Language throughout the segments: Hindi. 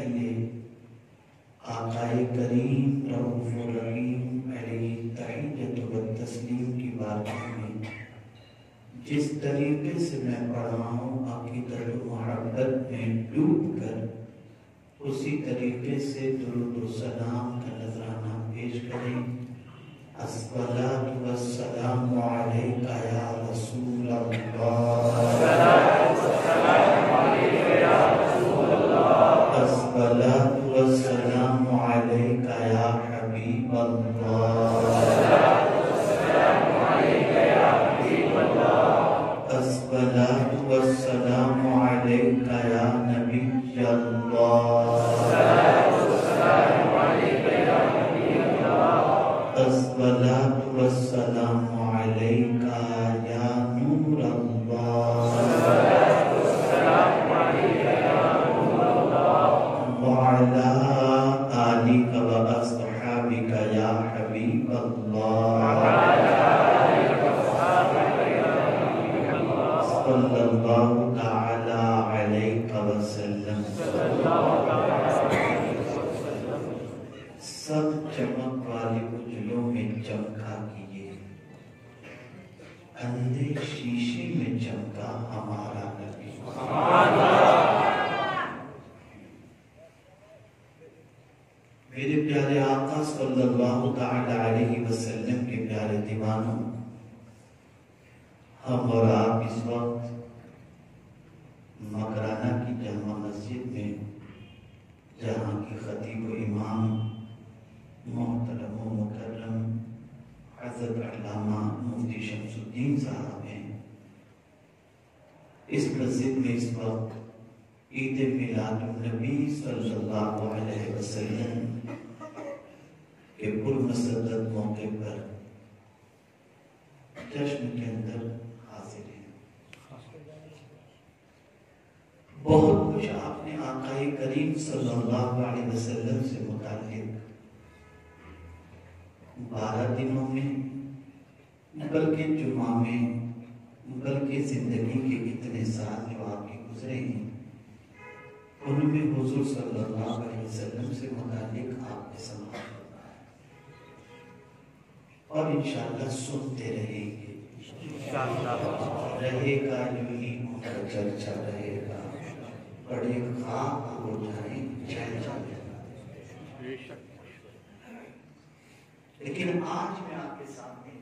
पहले आकाए करीम, रऊफ रहीम अलैहि तस्लीम की बातों में। जिस तरीके से मैं पढ़ा हूँ अकीदत मोहब्बत में डूब कर, उसी तरीके से दुरूद सलाम का नजराना पेश करें। अलैका या रसूल अल्लाह अंधे शीशे में चमका हमारा नबी। मेरे प्यारे आका सल्लल्लाहु अलैहि वसल्लम के प्यारे दीवानों, हम और आप इस वक्त मकराना की जमा मस्जिद में, जहाँ की खतीब इमाम मोहतरम व मुकर्रम हज़रत अल्लामा मुफ्ती शमसुद्दीन साहब हैं। इस मस्जिद में इस वक्त ईद अलैहि वसल्लम के पुरमसरत मौके पर जश्न के अंदर हाजिर हैं। बहुत कुछ आपने आकाए करीम वसल्लम से मुतालिक बारह दिनों में बल्कि जुमा में बल्कि ज़िंदगी के इतने साल जो आपके गुजरे हैं उनमें हुजूर सल्लल्लाहु अलैहि वसल्लम से मुतालिक आपने समाज और इंशाल्लाह सुनते रहेंगे। रहेगा जो ही का चर्चा रहेगा। बड़े खाक हो जाए चर्चा लेकिन आज मैं आपके सामने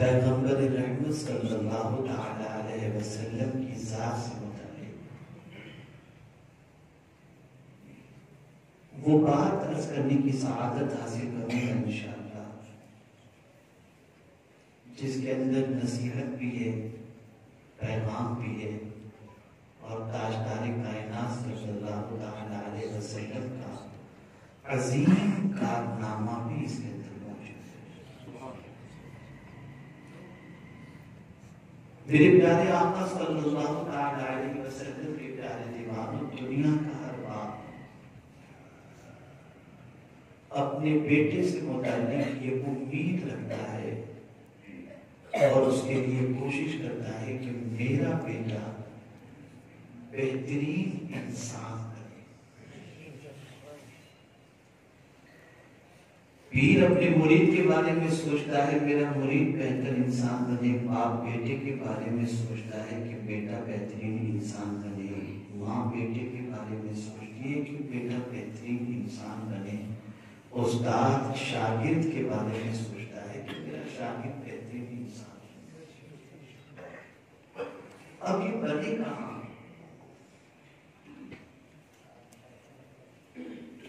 रहमत सल्लल्लाहु अलैहि वसल्लम की जात से वो बात अर्ज़ करने की सआदत हासिल करूँगा इंशाअल्लाह, जिसके अंदर नसीहत भी है, पैगाम भी है, और ताजदार कायनात सल्लल्लाहु अलैहि वसल्लम का अजीम कारनामा भी इसके अंदर मौजूद मेरे प्यारे आका सल्लल्लाहु अलैहि वसल्लम के प्यारे दुनिया का हर बाप अपने बेटे से मुतालिक ये उम्मीद रखता है और उसके लिए कोशिश करता है कि मेरा बेटा बेहतरीन इंसान बने पीर अपने मुरीद के बारे में सोचता है, मेरा मुरीद बेहतर इंसान बने, बाप बेटे के बारे में सोचता है कि बेटा बेहतरीन इंसान बने, माँ बेटे के बारे में सोचती है कि बेटा बेहतरीन इंसान बने। उस्ताद शागिर्द के बारे में सोचता है कि मेरा शागिर्द बेहतरीन इंसान अब ये बने कहा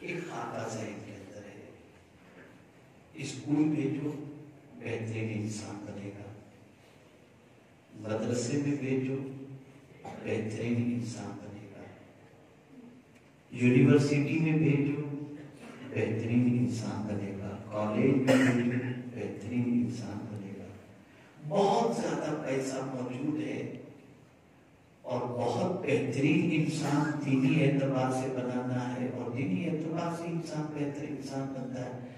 एक खाका जहन स्कूल भेजो बेहतरीन इंसान बनेगा। मदरसे में भेजो बेहतरीन इंसान बनेगा। यूनिवर्सिटी में भेजो बेहतरीन इंसान बनेगा। कॉलेज में भेजो बेहतरीन इंसान बनेगा। बहुत ज़्यादा पैसा मौजूद है और बहुत बेहतरीन इंसान दीनी एतबार से बनाना है और दीनी एतबार से इंसान बेहतरीन इंसान बनता है।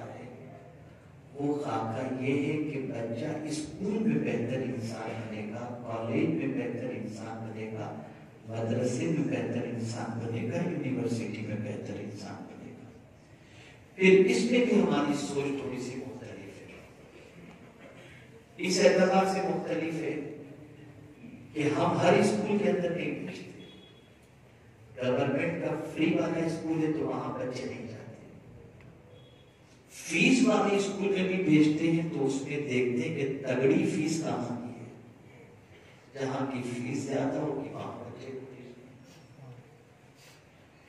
वो खाका ये है कि बच्चा स्कूल में बेहतर इंसान बनेगा, कॉलेज में बेहतर इंसान बनेगा, मदरसे में बेहतर इंसान बनेगा, यूनिवर्सिटी में बेहतर इंसान बनेगा। फिर इसमें भी हमारी सोच थोड़ी सी मुख्तलिफ़ है। इस एतबार से मुख्तलिफ़ है कि हम हर स्कूल के अंदर नहीं भेजते गवर्नमेंट का फ्री वाला स्कूल है तो वहाँ बच्चे नहीं फ़ीस वाले स्कूल में भी भेजते हैं तो उसमें देखते हैं कि तगड़ी फ़ीस कहाँ की है। जहाँ की फ़ीस ज़्यादा होगी वहाँ बच्चे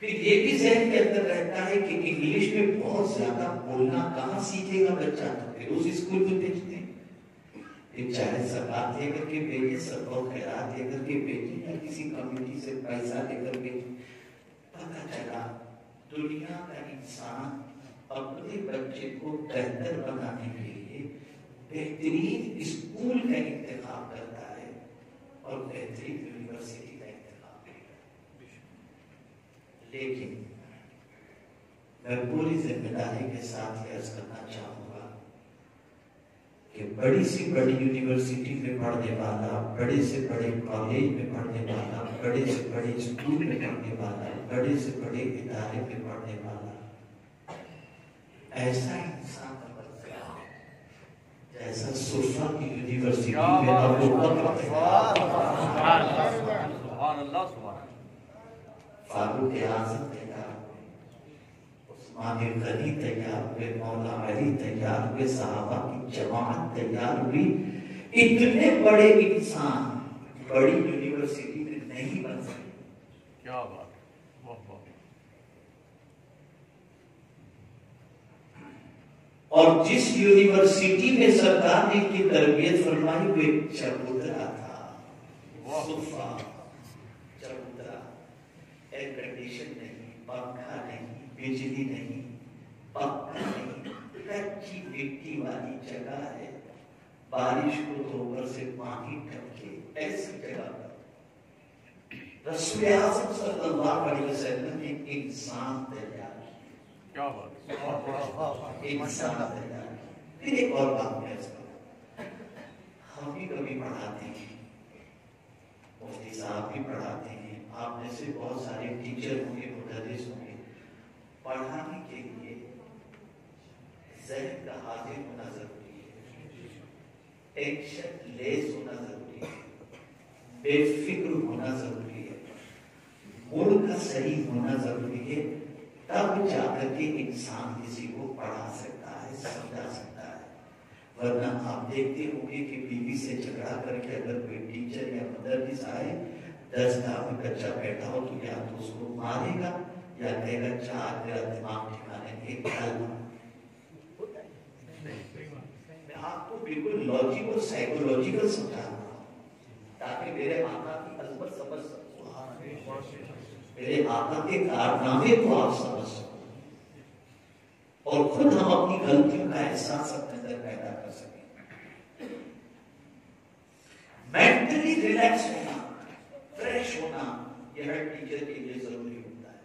फिर ये भी जहन के अंदर रहता है कि इंग्लिश में बहुत ज़्यादा बोलना कहाँ सीखेगा बच्चा? तो फिर उस स्कूल में भेजते हैं। चाहे सरकार दे करके भेजे सबको खैरात दे करके भेजे या किसी कम्युनिटी से पैसा लेकर भेजे, पता चला, दुनिया का इंसान अपने बच्चे को बेहतर बनाने के लिए बेहतरीन स्कूल का इंतखाब करता है और बेहतरीन यूनिवर्सिटी का इंतखाब करता है। लेकिन मैं पूरी ज़िम्मेदारी के साथ अर्ज़ करना चाहूँगा कि बड़ी से बड़ी यूनिवर्सिटी में पढ़ने वाला, बड़े से बड़े कॉलेज में पढ़ने वाला, बड़े से बड़े स्कूल में पढ़ने वाला, बड़े से बड़े इदारे में ऐसा इंसान जैसा सुफा की यूनिवर्सिटी में अबू फारूक आज़म तैयार उस्मान गनी तैयार हुए मौला अली तैयार हुए साहबा की जमात तैयार हुई। इतने बड़े इंसान बड़ी यूनिवर्सिटी में नहीं बन सकते क्या बात और जिस यूनिवर्सिटी में सरकार ने इनकी तरबियत फरमाई, वो चबूतरा था। एयर कंडीशन नहीं, पंखा नहीं, बिजली नहीं पक्का नहीं। कच्ची मिट्टी वाली जगह है। बारिश को तो से पानी टपके ऐसी जगह पर। रसूल आज़म सल्लल्लाहु अलैहि वसल्लम ने इंसान तैयार क्या बात। एक और बात मैं हम भी कभी पढ़ाते हैं मुफ्ती साहब भी पढ़ाते हैं आप जैसे बहुत सारे टीचर होंगे मुदरिस होंगे पढ़ाने के लिए जहन का हाजिर होना ज़रूरी है टेंशन लेस होना ज़रूरी है। बेफिक्र होना ज़रूरी है। मूड का सही होना ज़रूरी है। तब जाकर के इंसान किसी को पढ़ा सकता है, समझा सकता है। वरना आप देखते होंगे कि बीवी से झगड़ा करके अगर कोई टीचर या मदरस आए, दस में बच्चा बैठा हो तो या तो उसको मारेगा या कहेगा, चार, तेरा दिमाग ठिकाने, एक मैं आपको बिल्कुल लॉजिक और साइकोलॉजिकल समझा रहा हूँ, ताकि मेरे आका की अजमत समझ सको मेरे आका के कारनामे को आप समझ सको और खुद हम अपनी गलतियों का एहसास अपने अंदर पैदा कर सकें। मेंटली रिलैक्स होना फ्रेश होना, यह हर टीचर के लिए ज़रूरी होता है।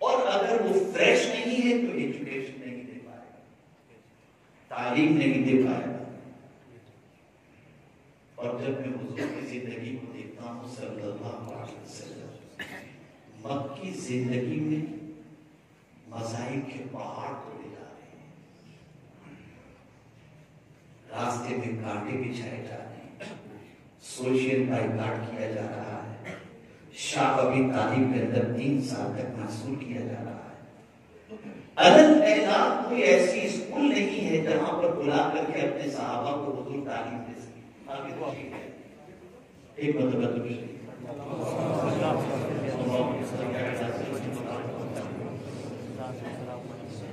और अगर वो फ्रेश नहीं है तो एजुकेशन नहीं दे पाएगा। तालीम नहीं दे पाएगा। और जब मैं हुजूर की ज़िंदगी को देखता हूँ, सल्लल्लाहु वसल्लम मक्की ज़िंदगी में मजाइब के पहाड़ तोड़े जा रहे हैं। रास्ते में कांटे बिछाए जा रहे हैं। सोशल बाइकाट किया जा रहा है। शाह अभी तालीम के अंदर तीन साल तक महसूल किया जा रहा है। अलग ऐलान कोई ऐसी स्कूल नहीं है जहाँ पर बुला करके अपने साहबा को हुजूर तालीम दे सके। तो एक मतलब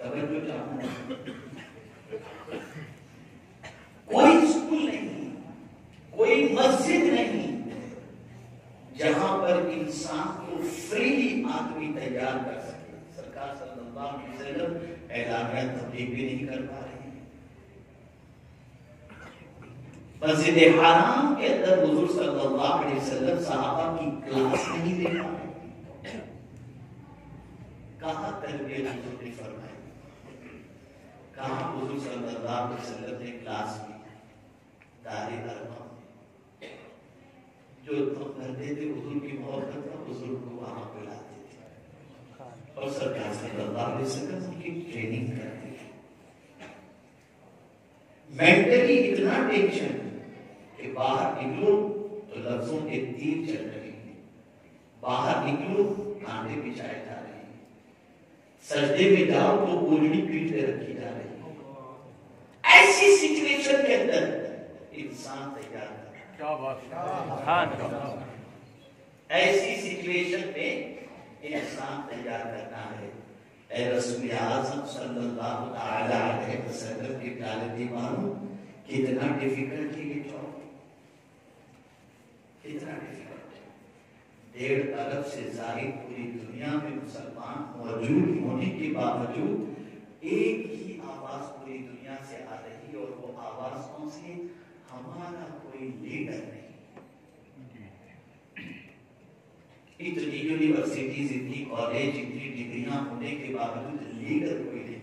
तवज्जो चाहना कोई स्कूल नहीं कोई मस्जिद नहीं जहां पर इंसान को फ्रीली आदमी तैयार कर नहीं कर पा रही मस्जिद हराम के अंदर हुजूर सल्लल्लाहु अलैहि वसल्लम सहाबा की क्लास नहीं दे पा रहे कहाँ तरबियत हुजूर ने फरमाई? कहाँ हुजूर सल्लल्लाहु अलैहि वसल्लम ने क्लास की दारे अरबा जो हम करते थे हुजूर की मोहब्बत का हुजूर को वहाँ बुलाते थे और सरकार सल्लल्लाहु अलैहि वसल्लम उनकी ट्रेनिंग करते थे मेंटली इतना टेंशन कि बाहर निकलो तो लफ्जों के तीर चल रहे हैं। बाहर निकलो कांटे बिछाए जा रहे हैं। सजदे में जाओ तो ओढ़नी पीठ पे रखी जा रही है। ऐसी सिचुएशन के अंदर इंसान तैयार क्या बात हाँ। ऐसी सिचुएशन में इंसान तैयार करना है ए रसूल आज़म सल्लल्लाहु ताला अलैहि वसल्लम के प्यारे दीवानों कितना डिफ़िकल्ट है ये कितना डिफ़िकल्ट डेढ़ अरब से जाहिद पूरी दुनिया में मुसलमान मौजूद होने के बावजूद एक ही आवाज़ पूरी दुनिया से आ रही और वो आवाज़ कौन सी हमारा कोई लीडर नहीं इतनी यूनिवर्सिटीज इतनी कॉलेज इतनी डिग्रियाँ होने के बावजूद लीडर कोई नहीं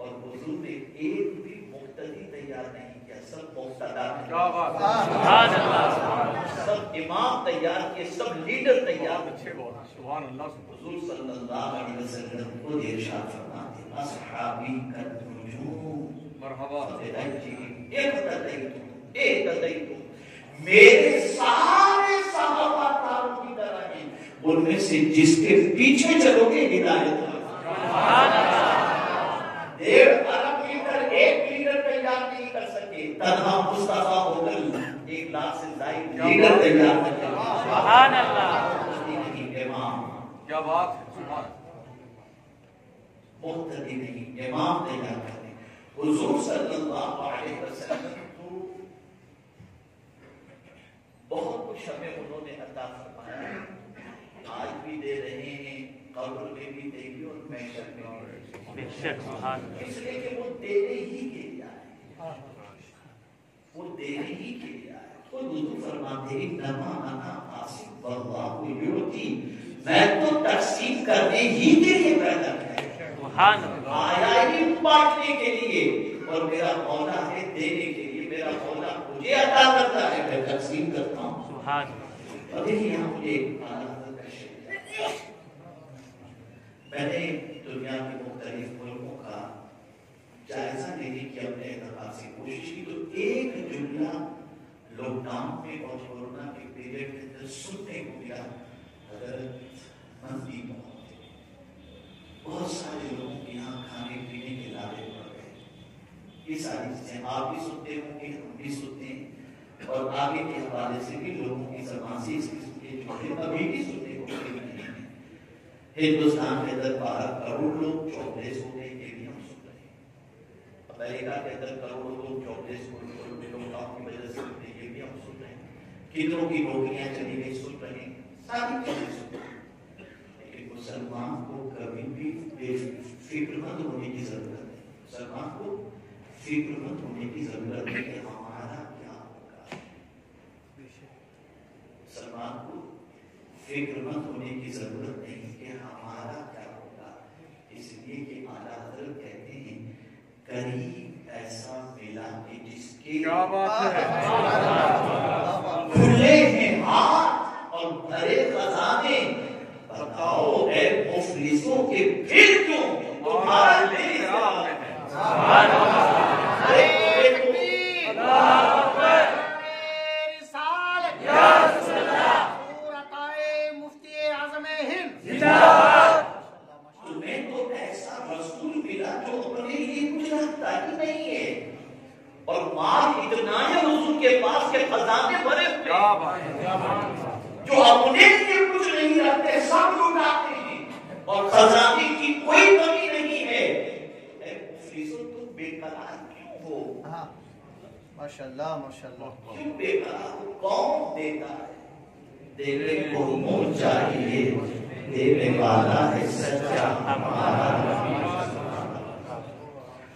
और हुजूर ने एक भी मुक्तदी तैयार नहीं किया। सब मुक्तदा क्या बात सुभान अल्लाह। सब इमाम तैयार किए सब लीडर तैयार। अच्छे बहुत सुभान अल्लाह हुजूर सल्लल्लाहु अलैहि वसल्लम को इरशाद फरमाते असहाबी कद नुजूम मरहबा। मेरे सारे सहाबा तारों की तरह हैं उनमें से जिसके पीछे चलोगे हिदायत डेढ़ अरब लीटर एक तैयार नहीं कर सके। तनहा मुस्तफ़ा होकर एक लाख से ज़्यादा लीडर तैयार कर। सुभान अल्लाह नहीं इमाम। क्या बात नहीं इमाम तैयार करने हुजूर सल्लल्लाहु अलैहि वसल्लम को बहुत कुछ हमें उन्होंने अता फरमाया आज भी दे रहे हैं कब्र में भी देंगे और महशर में बेशक इसलिए कि वो देने ही के लिए आए वो देने ही के लिए आए तो हुजूर फरमाते हैं नमा अना आसिफ वल्लाहु युती मैं तो तकसीम करने ही के लिए पैदा किया है। सुभान आया ही बांटने के लिए। और मेरा मौला है देने के लिए। मेरा मौला मुझे अता करता है। मैं तकसीम करता हूँ। सुभान अभी यहाँ मुझे एक मैंने दुनिया के मुख्तलिफ़ मुल्कों का जायजा लेने की अपने एतबार से। कोशिश की तो एक जुमला लॉकडाउन में और कोरोना के पीरियड के अंदर सुनने को मिला बहुत सारे लोगों के यहाँ खाने पीने के लाले पड़ गए। ये सारी चीज़ें आप भी सुनते होंगे, हम भी सुनते हैं। और आगे के हवाले से भी लोगों की जबान से इस किस्म के जुमले अभी भी सुनने को हिंदुस्तान के अंदर बारह करोड़ लोग हो गए ये भी हम सुन रहे हैं। अमेरिका के अंदर करोड़ों लोग की वजह से होते ये भी हम सुन रहे हैं। कितनों की नौकरियाँ चली गई सुन रहे हैं। सारी चीज़ें सुन रहे हैं। लेकिन मुसलमान को कभी भी बेफिक्रमंद होने की ज़रूरत है मुसलमान को फिक्रमंद होने की ज़रूरत है कि हमारा क्या होगा। मुसलमान को फिक्रमंद होने की ज़रूरत नहीं कि हमारा क्या होगा? इसलिए कि आला हज़रत कहते हैं करीब ऐसा मिला कि जिसके क्या बात है खुले हैं हाथ और भरे खजाने बताओ है मुफलिसों के फिर क्यों तुम्हारा दिल क्या इतना है? सुभान अल्लाह अरे देखो, तुम्हें तो ऐसा रसूल मिला जो अपने लिए कुछ रखता ही नहीं है और माल इतना है हुजूर के पास के खजाने भरे हुए क्या हैं, बात है? जो अपने लिए कुछ नहीं रखते सब लुटाते हैं और खजाने की कोई कमी नहीं है ऐ मुफलिसों, तुम बेकरार क्यों हो माशाल्लाह माशाल्लाह क्यों हो कौन देता है? देने को मुँह चाहिए देने वाला है सच्चा हमारा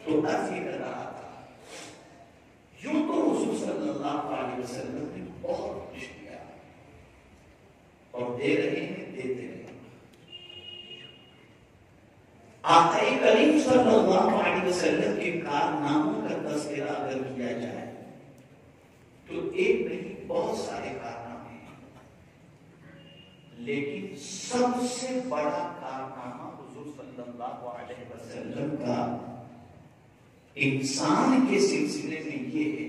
तो अर्ज़ ये कर रहा था यूँ तो हुजूर सल्लल्लाहु अलैहि वसल्लम ने बहुत कुछ किया और दे रहे हैं देते रहे आका करीम सल्लल्लाहु अलैहि वसल्लम के कारनामों का तस्करा अगर किया जाए तो एक नहीं बहुत सारे कारनामे हैं लेकिन सबसे बड़ा कारनामा हुजूर सल्लल्लाहु अलैहि वसल्लम का इंसान के सिलसिले में ये है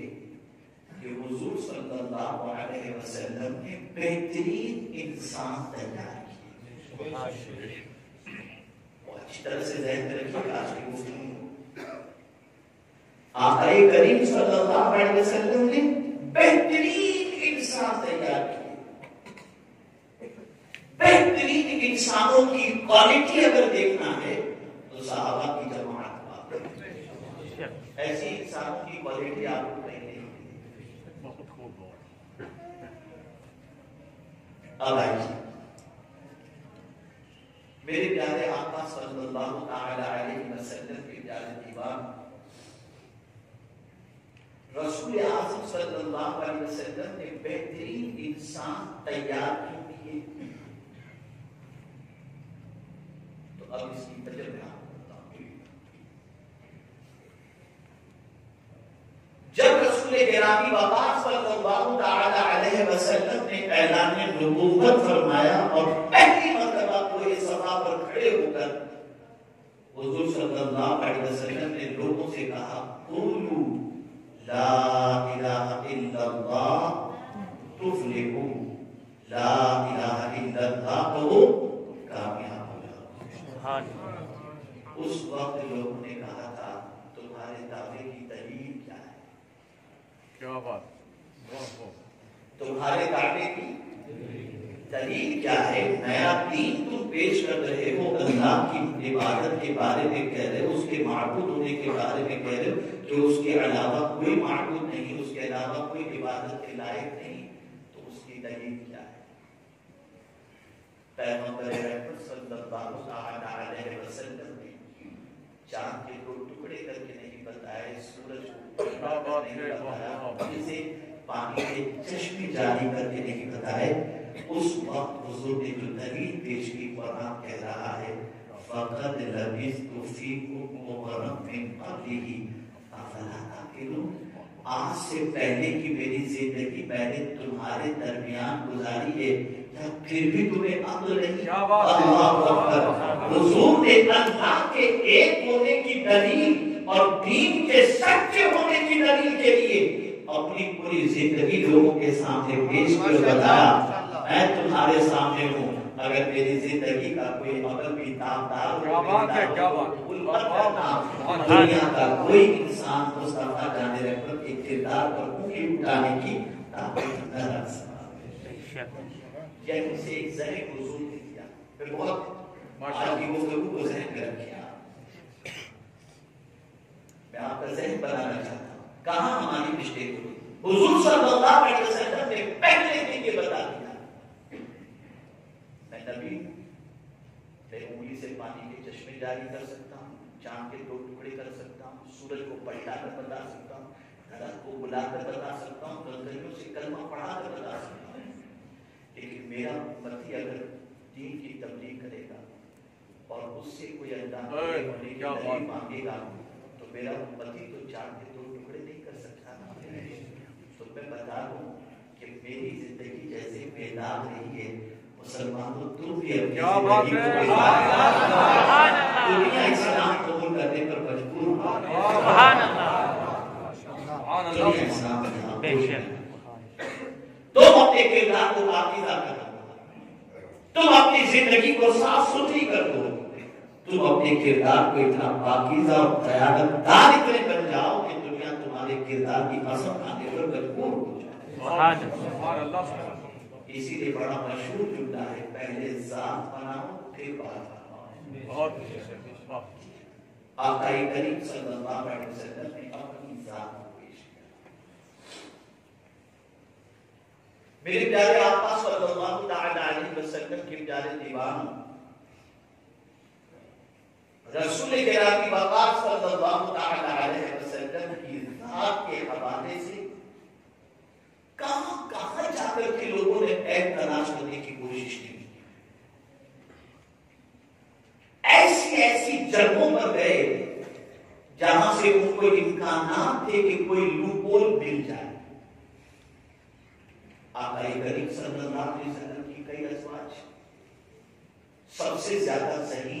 कि हुजूर सल्लल्लाहु अलैहि वसल्लम ने बेहतरीन इंसान तैयार किए। अच्छी तरह से जहन आज की गुफ्तगू आका करीम सल्लल्लाहु अलैहि वसल्लम ने बेहतरीन इंसान तैयार किए। बेहतरीन इंसानों की क्वालिटी अगर देखना है तो साहबा की बात ऐसी इंसानों की क्वालिटी आपको नहीं मेरे प्यारे सल्लल्लाहु अलैहि वसल्लम के प्यारे दीवान, रसूल आज़म सल्लल्लाहु अलैहि वसल्लम ने बेहतरीन इंसान तैयार किए तो अब इसकी वजह मैं आपको बताऊँ जब रसूल गिरामी वफात सल्लल्लाहु ताला अलैहि वसल्लम ने ऐलान नबूवत फरमाया और पहली मर्तबा कोई सभा पर खड़े होकर हुजूर सल्लल्लाहु अलैहि वसल्लम ने लोगों से कहा कुलू ला इलाहा इल्लल्लाह तुफलिहू ला इलाहा इल्लल्लाह कहो कामयाब हो जाओ। सुभान उस वक्त लोगों ने कहा था तुम्हारे दावे की दलील क्या बात? तुम्हारे दावे की दलील क्या है? नया दीन तुम पेश कर रहे हो, अल्लाह की इबादत के बारे में कह रहे हो, उसके माबूद होने के बारे में कह रहे हो कि उसके अलावा कोई माबूद नहीं, उसके अलावा कोई इबादत के लायक नहीं तो उसकी दलील क्या है? चाँद के दो टुकड़े करके नहीं बताए, सूरज को जिसे पानी के चश्मे जारी करके नहीं बताए उस वक्त हुजूर ने जो दलील पेश की कुरान कह रहा है फकद लबिस्तु फीकुम मुगरम मिन क़ब्लिही अफला ताक़िलून आज से पहले की मेरी ज़िंदगी मैंने तुम्हारे दरमियान गुजारी है या फिर भी तुम्हें अक्ल नहीं? अल्लाह हुजूर ने अल्लाह के एक होने की दलील और दीन के सच्चे होने की दलील के लिए अपनी पूरी ज़िंदगी लोगों के सामने पेश कर बताया मैं तुम्हारे सामने हूँ अगर मेरी ज़िंदगी का कोई अमल भी दामदार बात बात? दुनिया का कोई इंसान मुस्तफ़ा जाने रहमत के किरदार पर उंगली उठाने की ताकत न रख सकता उसे एक जहन हुजूर दिया फिर बहुत। आज की गुफ्तगू को जहन में आप। मैं आपका जहन बनाना चाहता हूँ कहाँ हमारी मिस्टेक हुई हुजूर सल्लल्लाहु अलैहि वसल्लम ने पहले दिन ये बता दिया मैं नबी हूँ। मैं उंगली से पानी के चश्मे जारी कर सकता हूँ चाँद के दो टुकड़े कर सकता हूँ सूरज को पलटा कर बता सकता हूँ धरत को बुलाकर बता सकता हूँ कंकरियों से कलमा पढ़ा कर बता सकता हूँ लेकिन मेरा उम्मती अगर दीन की तबलीग करेगा और उससे कोई बात। मांगेगा मेरा उम्मती तो चाँद के दो टुकड़े नहीं कर सकता तो मैं बता दूँ कि मेरी ज़िंदगी जैसे बेदाग रही है मुसलमानों तुम भी क्या बात है? दुनिया इस्लाम कबूल करने पर मजबूर सुभान अल्लाह। इस्लाम में बेशक। तुम अपने किरदार को पाकीज़ा कर तुम अपनी ज़िंदगी को साफ़ सुथरी कर दो। तुम अपने किरदार को इतना पाकीज़ा और कयादतदार इतने बन जाओ कि दुनिया तुम्हारे किरदार की कसम खाने पर मजबूर हो जाए। इसीलिए बड़ा मशहूर जुमला है पहले जात बनाओ फिर बात बनाओ। बहुत वाह आका सल्लल्लाहु अलैहि वसल्लम ने अपनी जात मेरे प्यारे आका सल्लल्लाहु अलैहि वसल्लम के प्यारे दीवानों रसूल किरामी वक़ार सल्लल्लाहु तआला अलैहि वसल्लम की जात के हवाले से कहाँ कहाँ जाकर के लोगों ने ऐब तलाश करने की कोशिश की? ऐसी ऐसी जगहों पर गए जहाँ से उनको इम्कान थे कि कोई लूपोल मिल जाए। आका करीम सल्लल्लाहु अलैहि वसल्लम की कई अजवाज सबसे ज़्यादा सही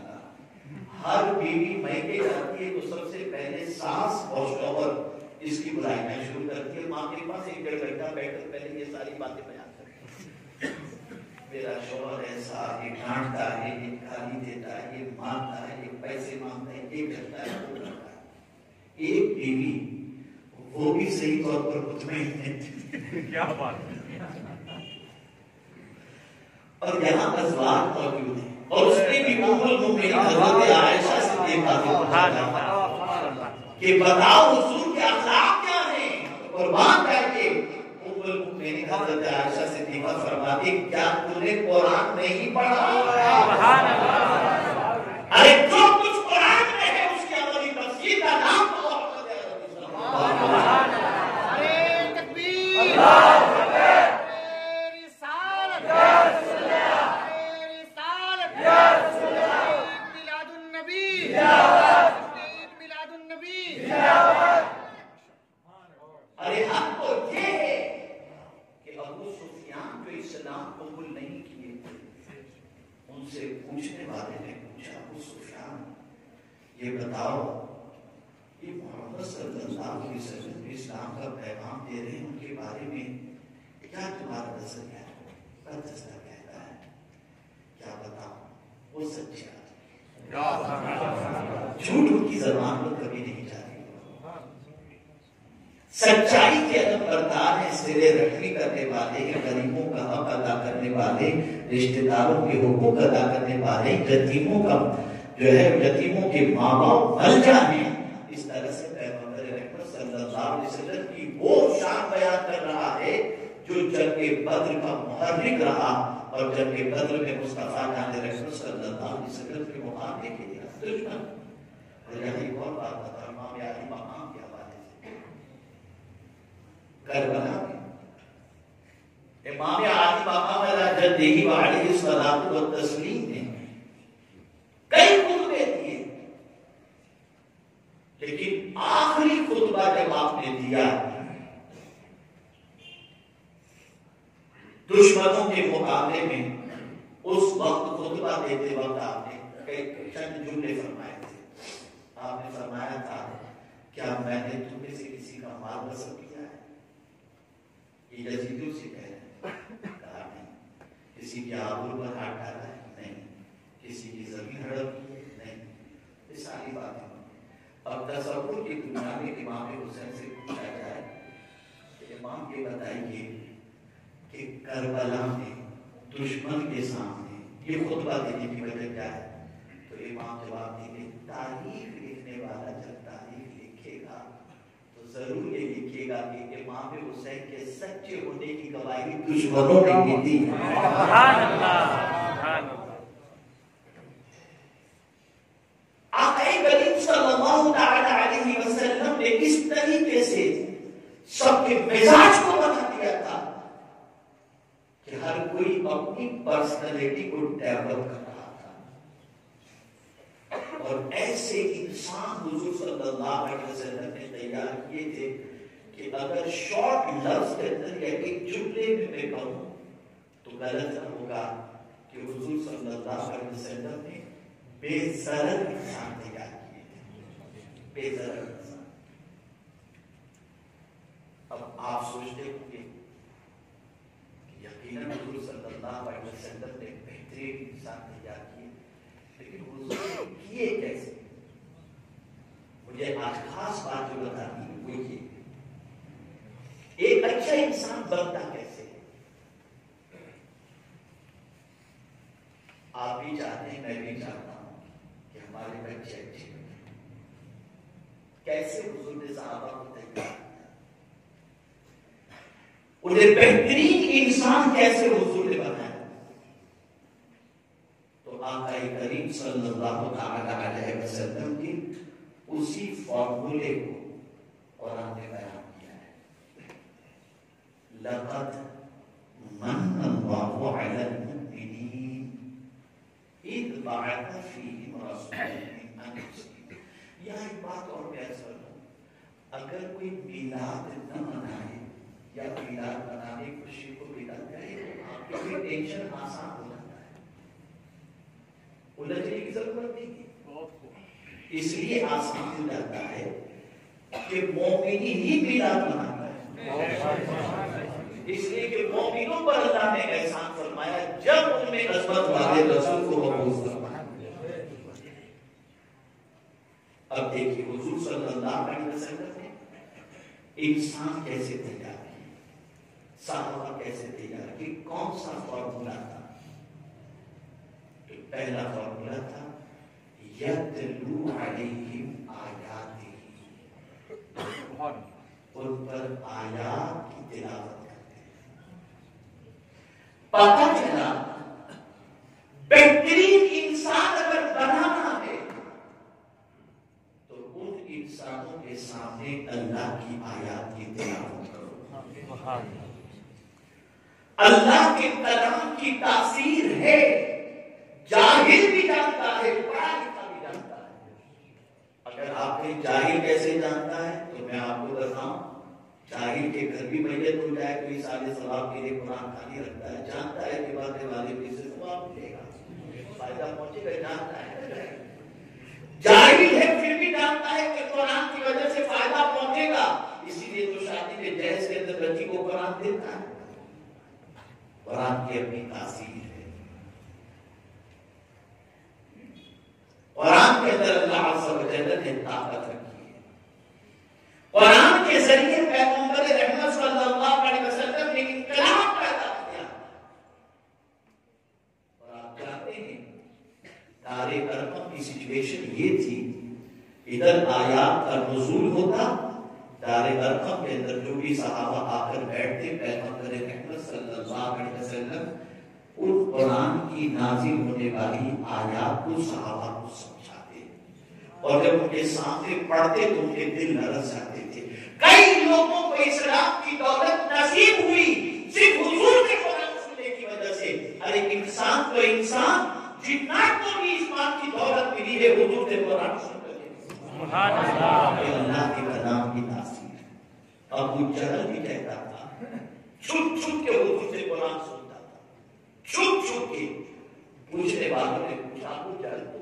हर बीवी मैके जाती है तो सबसे पहले सास और शौहर इसकी बुराइयाँ शुरू करती है। माँ के पास एक डेढ़ घंटा बैठकर पहले ये सारी बातें बयान करती है। मेरा शौहर ऐसा ये डांटता है ये गाली देता है ये मारता है ये पैसे माँगता है ये करता है वो करता है। एक बीवी वो भी सही तौर पर मुतमईन है क्या बात है। और यहाँ अजवाज मौजूद है और उसने भी हज़रत आयशा से देखा था कि बताओ हुजूर के अखलाक क्या हैं? कुर्बान करके उम्मुल हज़रत आयशा से देखा फरमाती क्या तूने कुरान नहीं पढ़ा? सुभान अल्लाह अरे जो कुछ कुरान में है उसकी अमली का नाम तो मोहम्मद अरबी अरे तकबीर। अरे रिसालत अरे रिसालत ईद मिलादुन नबी ईद मिलादुन नबी अरे हम तो ये है कि अबू सुफियान जो इस्लाम कबूल नहीं किए उनसे पूछने वाले ने पूछा अबू सुफियान ये बताओ ये वसल्लम इस्लाम का पैगाम दे रहे हैं, उनके बारे में क्या तुम्हारा है? कहता है? क्या बताओ वो सच्चा झूठ जबान कभी नहीं जाती। सच्चाई के अदब बरदार है, सिरे करने वाले गरीबों का हक अदा करने वाले, रिश्तेदारों के हुकूक अदा करने वाले, यतीमों का जो है, यतीमों के माँ बाप बन जाए इस तरह से पैगंबर रहमत सल्लल्लाहु अलैहि वसल्लम की वो शान बयान कर रहा है जो जंग बद्र का मुहर्रिक रहा और जंग बद्र में मुस्तफ़ा रहमत सल्लल्लाहु अलैहि वसल्लम के मुकाबले के लिए और यहाँ और बात बता के में इमाम आदि मकाम अला जद्दीही व अलैहि सलातु व तस्लीम कई खुतबे दिए। लेकिन आखिरी खुतबा जब आपने दिया दुश्मनों के मुकाबले में उस वक्त खुतबा देते वक्त आपने चंद जुमले फरमाए थे। आपने फरमाया था, क्या मैंने तुम्हें से किसी का माल वसूल किया है? ये यजीदियों से कह रहे कहा, नहीं, किसी के आबरू पर हाथ डाला है? नहीं, किसी की ज़मीन हड़प की है? नहीं, ये सारी बातें अब तस्वुर की दुनिया में इमाम हुसैन से पूछा जाए कि इमाम ये बताइए कि करबला में, दुश्मन के सामने। ये खुतबा देने की वजह क्या है? तो इमाम जवाब देंगे, तारीख लिखने वाला जब तारीख लिखेगा तो ज़रूर ये लिखेगा कि इमाम हुसैन के सच्चे होने की गवाही दुश्मनों ने की करीम सल्लल्लाहु अलैहि वसल्लम ने इस तरीके से सबके मिजाज को कि हर कोई अपनी पर्सनालिटी को डेवलप कर रहा था। और ऐसे इंसान हुजूर सल्लल्लाहु अलैहि वसल्लम ने तैयार किए थे कि अगर शॉर्ट लफ्ज के अंदर या एक जुमले में मैं कहूँ तो गलत होगा कि हुजूर सल्लल्लाहु अलैहि वसल्लम ने बेजरर इंसान तैयार किए थे। इंसान। अब आप सोचते होंगे कि यकीनन हुजूर सल्लल्लाहु अलैहि वसल्लम ने बेहतरीन इंसान तैयार किए। लेकिन हुजूर किए कैसे? मुझे आज खास बात जो बतानी है, वो ये एक अच्छा इंसान बनता कैसे? आप भी चाहते हैं, मैं भी चाहता हूँ कि हमारे बच्चे अच्छे कैसे हुजूर ने साहबा को तैयार उन्हें बेहतरीन इंसान कैसे हुजूर ने बनाया तो आका करीम सल्लल्लाहु अलैहि वसल्लम की उसी फॉर्मूले को कुरान ने बयान किया है। लक़द मन्ना अल्लाहु अलल मुमिनीन इद बअथ फीहिम रसूलन मिन यहाँ एक बात और मैं अर्ज़ अगर कोई मिलाद न मनाए या मिलाद मनाने की खुशी को मिलाद करे टेंशन आसान हो जाता है। उलझने की ज़रूरत नहीं इसलिए आसान हो जाता है कि मोमिनी ही मिलाद मनाता है। इसलिए कि मोमिनों पर अल्लाह ने एहसान फरमाया, जब उनमें अजमत वाले रसूल को अब देखिए, हुजूर सल्लल्लाहु अलैहि वसल्लम ने इंसान कैसे तैयार किए कैसे तैयार किए कौन सा फॉर्मूला था? तो पहला फॉर्मूला था यतलू अलैहिम आयातिही। उन पर आयात की तिलावत करते हैं। पता चला, बेहतरीन इंसान अगर बनाना है तो उन इंसानों के सामने अल्लाह की आयात की तिलावत करो। सुभान। अल्लाह के कलाम की तासीर है। ज़ाहिर भी जानता है पढ़ा लिखा भी जानता है। अगर आपने ज़ाहिर कैसे जानता है तो मैं आपको बताऊँ, ज़ाहिर के घर भी मैयत हो जाए कोई साले सवाब के लिए कुरान खाली रखता है, जानता है कि बातें वाले भी से सवाब मिलेगा। फ़ायदा पहुंचेगा, जानता है। ज़ाहिर है, फिर भी जानता है कि कुरान की वजह से फ़ायदा पहुंचेगा। इसीलिए तो शादी में जैस के अंदर लड़की को कुरान देता है। कुरान की अपनी तासीर है। कुरान के अंदर अल्लाह ने ताकत रखी है। कुरान के ज़रिए पैगंबर रहमत सल्लल्लाहु अलैहि वसल्लम ने इनकलाब पैदा किया। और आप जानते हैं, तारे अरकम की सिचुएशन ये थी, इधर आयात का नजूल होता दारे अरकम के अंदर जो भी सहाबा आकर बैठते, पैगंबर रहमत सल्लल्लाहु अलैहि कुरान की नाजिल होने वाली आयात को सहाबा को समझाते और जब उनके सामने पढ़ते तो उनके दिल नरस जाते थे। कई लोगों को इस्लाम की दौलत नसीब हुई सिर्फ़ हुजूर के कुरान सुनने की वजह से। हर एक इंसान को इंसान जितना को भी इस्लाम की दौलत मिली है हुजूर के कुरान सुनकर अल्लाह। के कलाम की तासीर अबू जहल भी कहता था। छुप छुप के हुजूर से कुरान सुनता था। छुप छुप के। पूछने वालों ने पूछा अबू जहल तू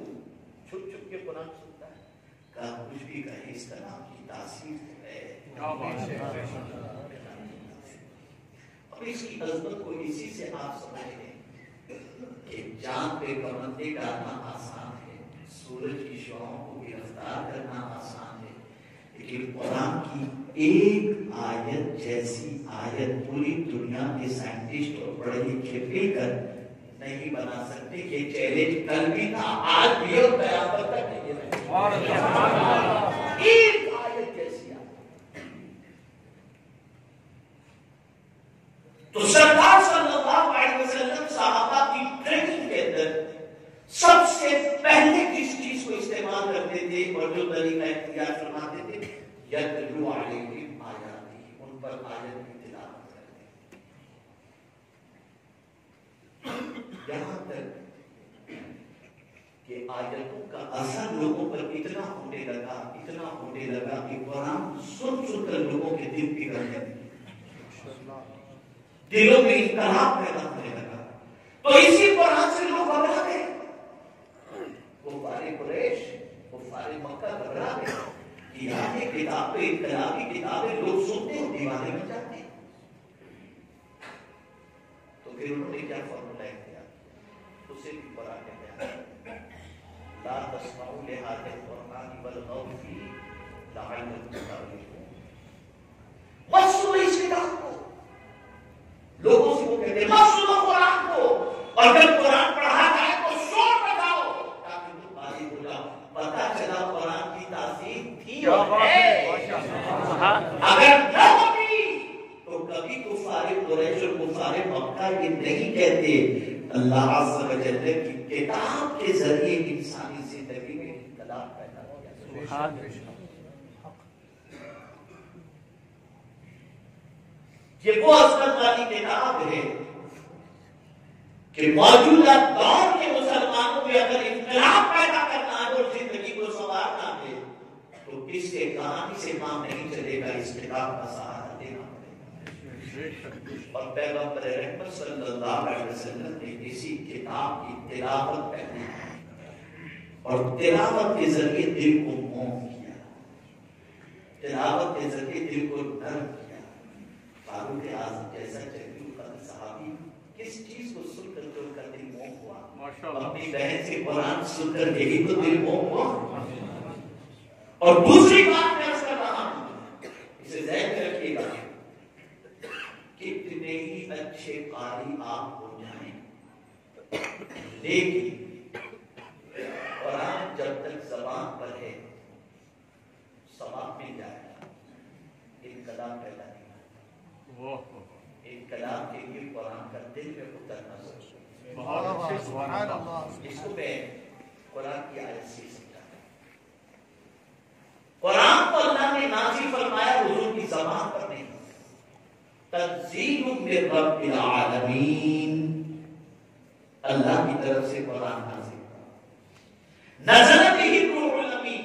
छुप छुप के कुरान सुनता है? कहा कुछ भी कहे इस कलाम की तासीर है। और इसकी अजमत को इसी से आप समझ लें कि चाँद पे कमंदे डालना आसान है। सूरज की शुआओं को गिरफ़्तार करना आसान लेकिन कुरान की एक आयत जैसी आयत पूरी दुनिया के साइंटिस्ट और पढ़े लिखे मिलकर नहीं बना सकते। ये चैलेंज कल भी था, आज भी और कयामत तक एक आयत जैसी आयत। तो सल्लल्लाहु अलैहि वसल्लम की ट्रेनिंग के अंदर सबसे पहले किस चीज़ को इस्तेमाल करते थे? और जो तरीका इख्तियार फरमाते थे यतलू अलैहिम आयाती उन पर आयत की तिलावत करते यहाँ तक कि आयतों का असर लोगों पर इतना होने लगा, इतना होने लगा कि कुरान सुन सुनकर लोगों के दिल पिघलने लगे दिलों में इनकलाब पैदा होने लगा। तो इसी कुरान से लोग घबरा गए। वो फारे कुरैश वो फारे मक्का घबरा गए। कि ये किताबें इनकलाबी किताबें लोग सुनते हो, दीवाने में जाते। तो फिर उन्होंने क्या फॉर्मूला किया? उसे भी ने बयान ला तस्माउ लिहादिल कुरान बल गौफी तागलिबून मत सुनो इस किताब को। लोगों से वो कहते हैं मत सुनो कुरान को। और जब कुरान पढ़ा जाए तो शोर लगाओ ताकि तुम हो? जाओ पता चला कुरान की तासीर थी और है। है अगर न होती तो कभी कुफारे कुरैश और कुफारे मक्का ये नहीं कहते। अल्लाह अज़्ज़ा व जल्ल की किताब के ज़रिए इंसानी ज़िंदगी में इनकलाब पैदा किया। सुभान ये वो असरत वाली किताब है कि मौजूदा दौर के मुसलमानों में अगर इनकलाब पैदा करना है और ज़िंदगी को संवारना है किसके कहानी से काम नहीं चलेगा इस किताब का सहारा देना और पैगंबर रहमत सल्लल्लाहु अलैहि वसल्लम ने इसी किताब की तिलावत पहली और तिलावत के ज़रिए दिल को मोह किया। तिलावत के ज़रिए दिल को नर्म किया। फारूक आज़म जैसा जगीर कद सहाबी किस चीज़ को सुनकर तो उनका दिल मोह हुआ? अपनी बहन से कुरान सुनकर यही तो दिल मोह हुआ। और दूसरी बात मैं कर रहा हूँ इसे जहन में रखिएगा कितने ही अच्छे कारी आप हो जाएँ। लेकिन कुरान जब तक जबान पर है समाप्त मिल जाएगा। इनकलाब पैदा नहीं इनकलाब के लिए कुरान का दिल में उतरना है। इसको मैं कुरान की आयत से कुरान को अल्लाह ने नाजिल फरमाया हुजूर की जबान पर नहीं। तंजील रब्बिल आलमीन। अल्लाह की तरफ़ से कुरान नाजिल नजल बिही रूहुल अमीन।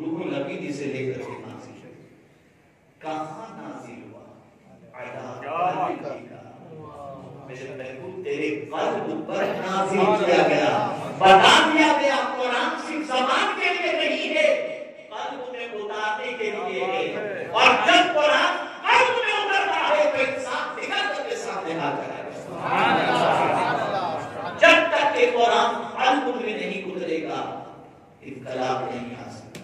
रूहुल अमीन इसे लेकर के नाजिल कहाँ नाजिल है। तेरे कल्ब पर नाजिल किया गया। बता दिया गया कुरान सिर्फ़ जबान बचाने के लिए और जब पढ़ा कर्म में उतर है तो इंसान निकल करके सामने आ जाएगा जब तक के कुरान अंकुल में नहीं गुजरेगा इंकलाब नहीं आ सकता।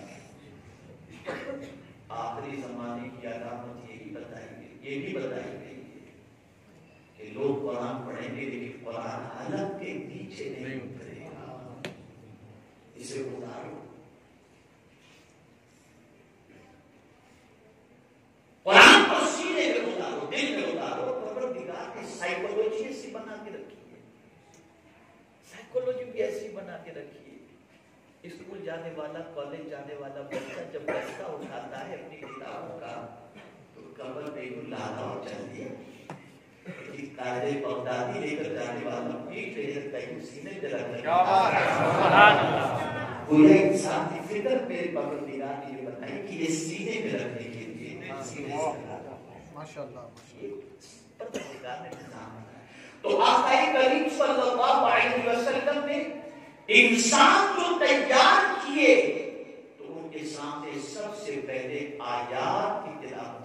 आखिरी जमाने की अलामत ये भी बताई गई ये भी बताई गई कि लोग कुरान पढ़ेंगे, लेकिन कुरान अलग के पीछे जाने वाला कॉलेज जाने वाला बच्चा जब बस्ता उठाता है अपनी किताबों का तो कमर पे यूँ लाना और चल दिया कि काले बगदादी लेकर जाने वाला पीठ पे कहीं सीने पे रख है पूरा इंसान की फ़िक्र मेरे परवरदिगार ने ये बताई कि ये सीने में रखने के लिए सीने से रखा। माशाल्लाह ये परवरदिगार ने निज़ाम। तो आका करीम सल्लल्लाहु अलैहि वसल्लम ने इंसान जो तैयार किए तो उनके सामने सबसे पहले आयात की तिलावत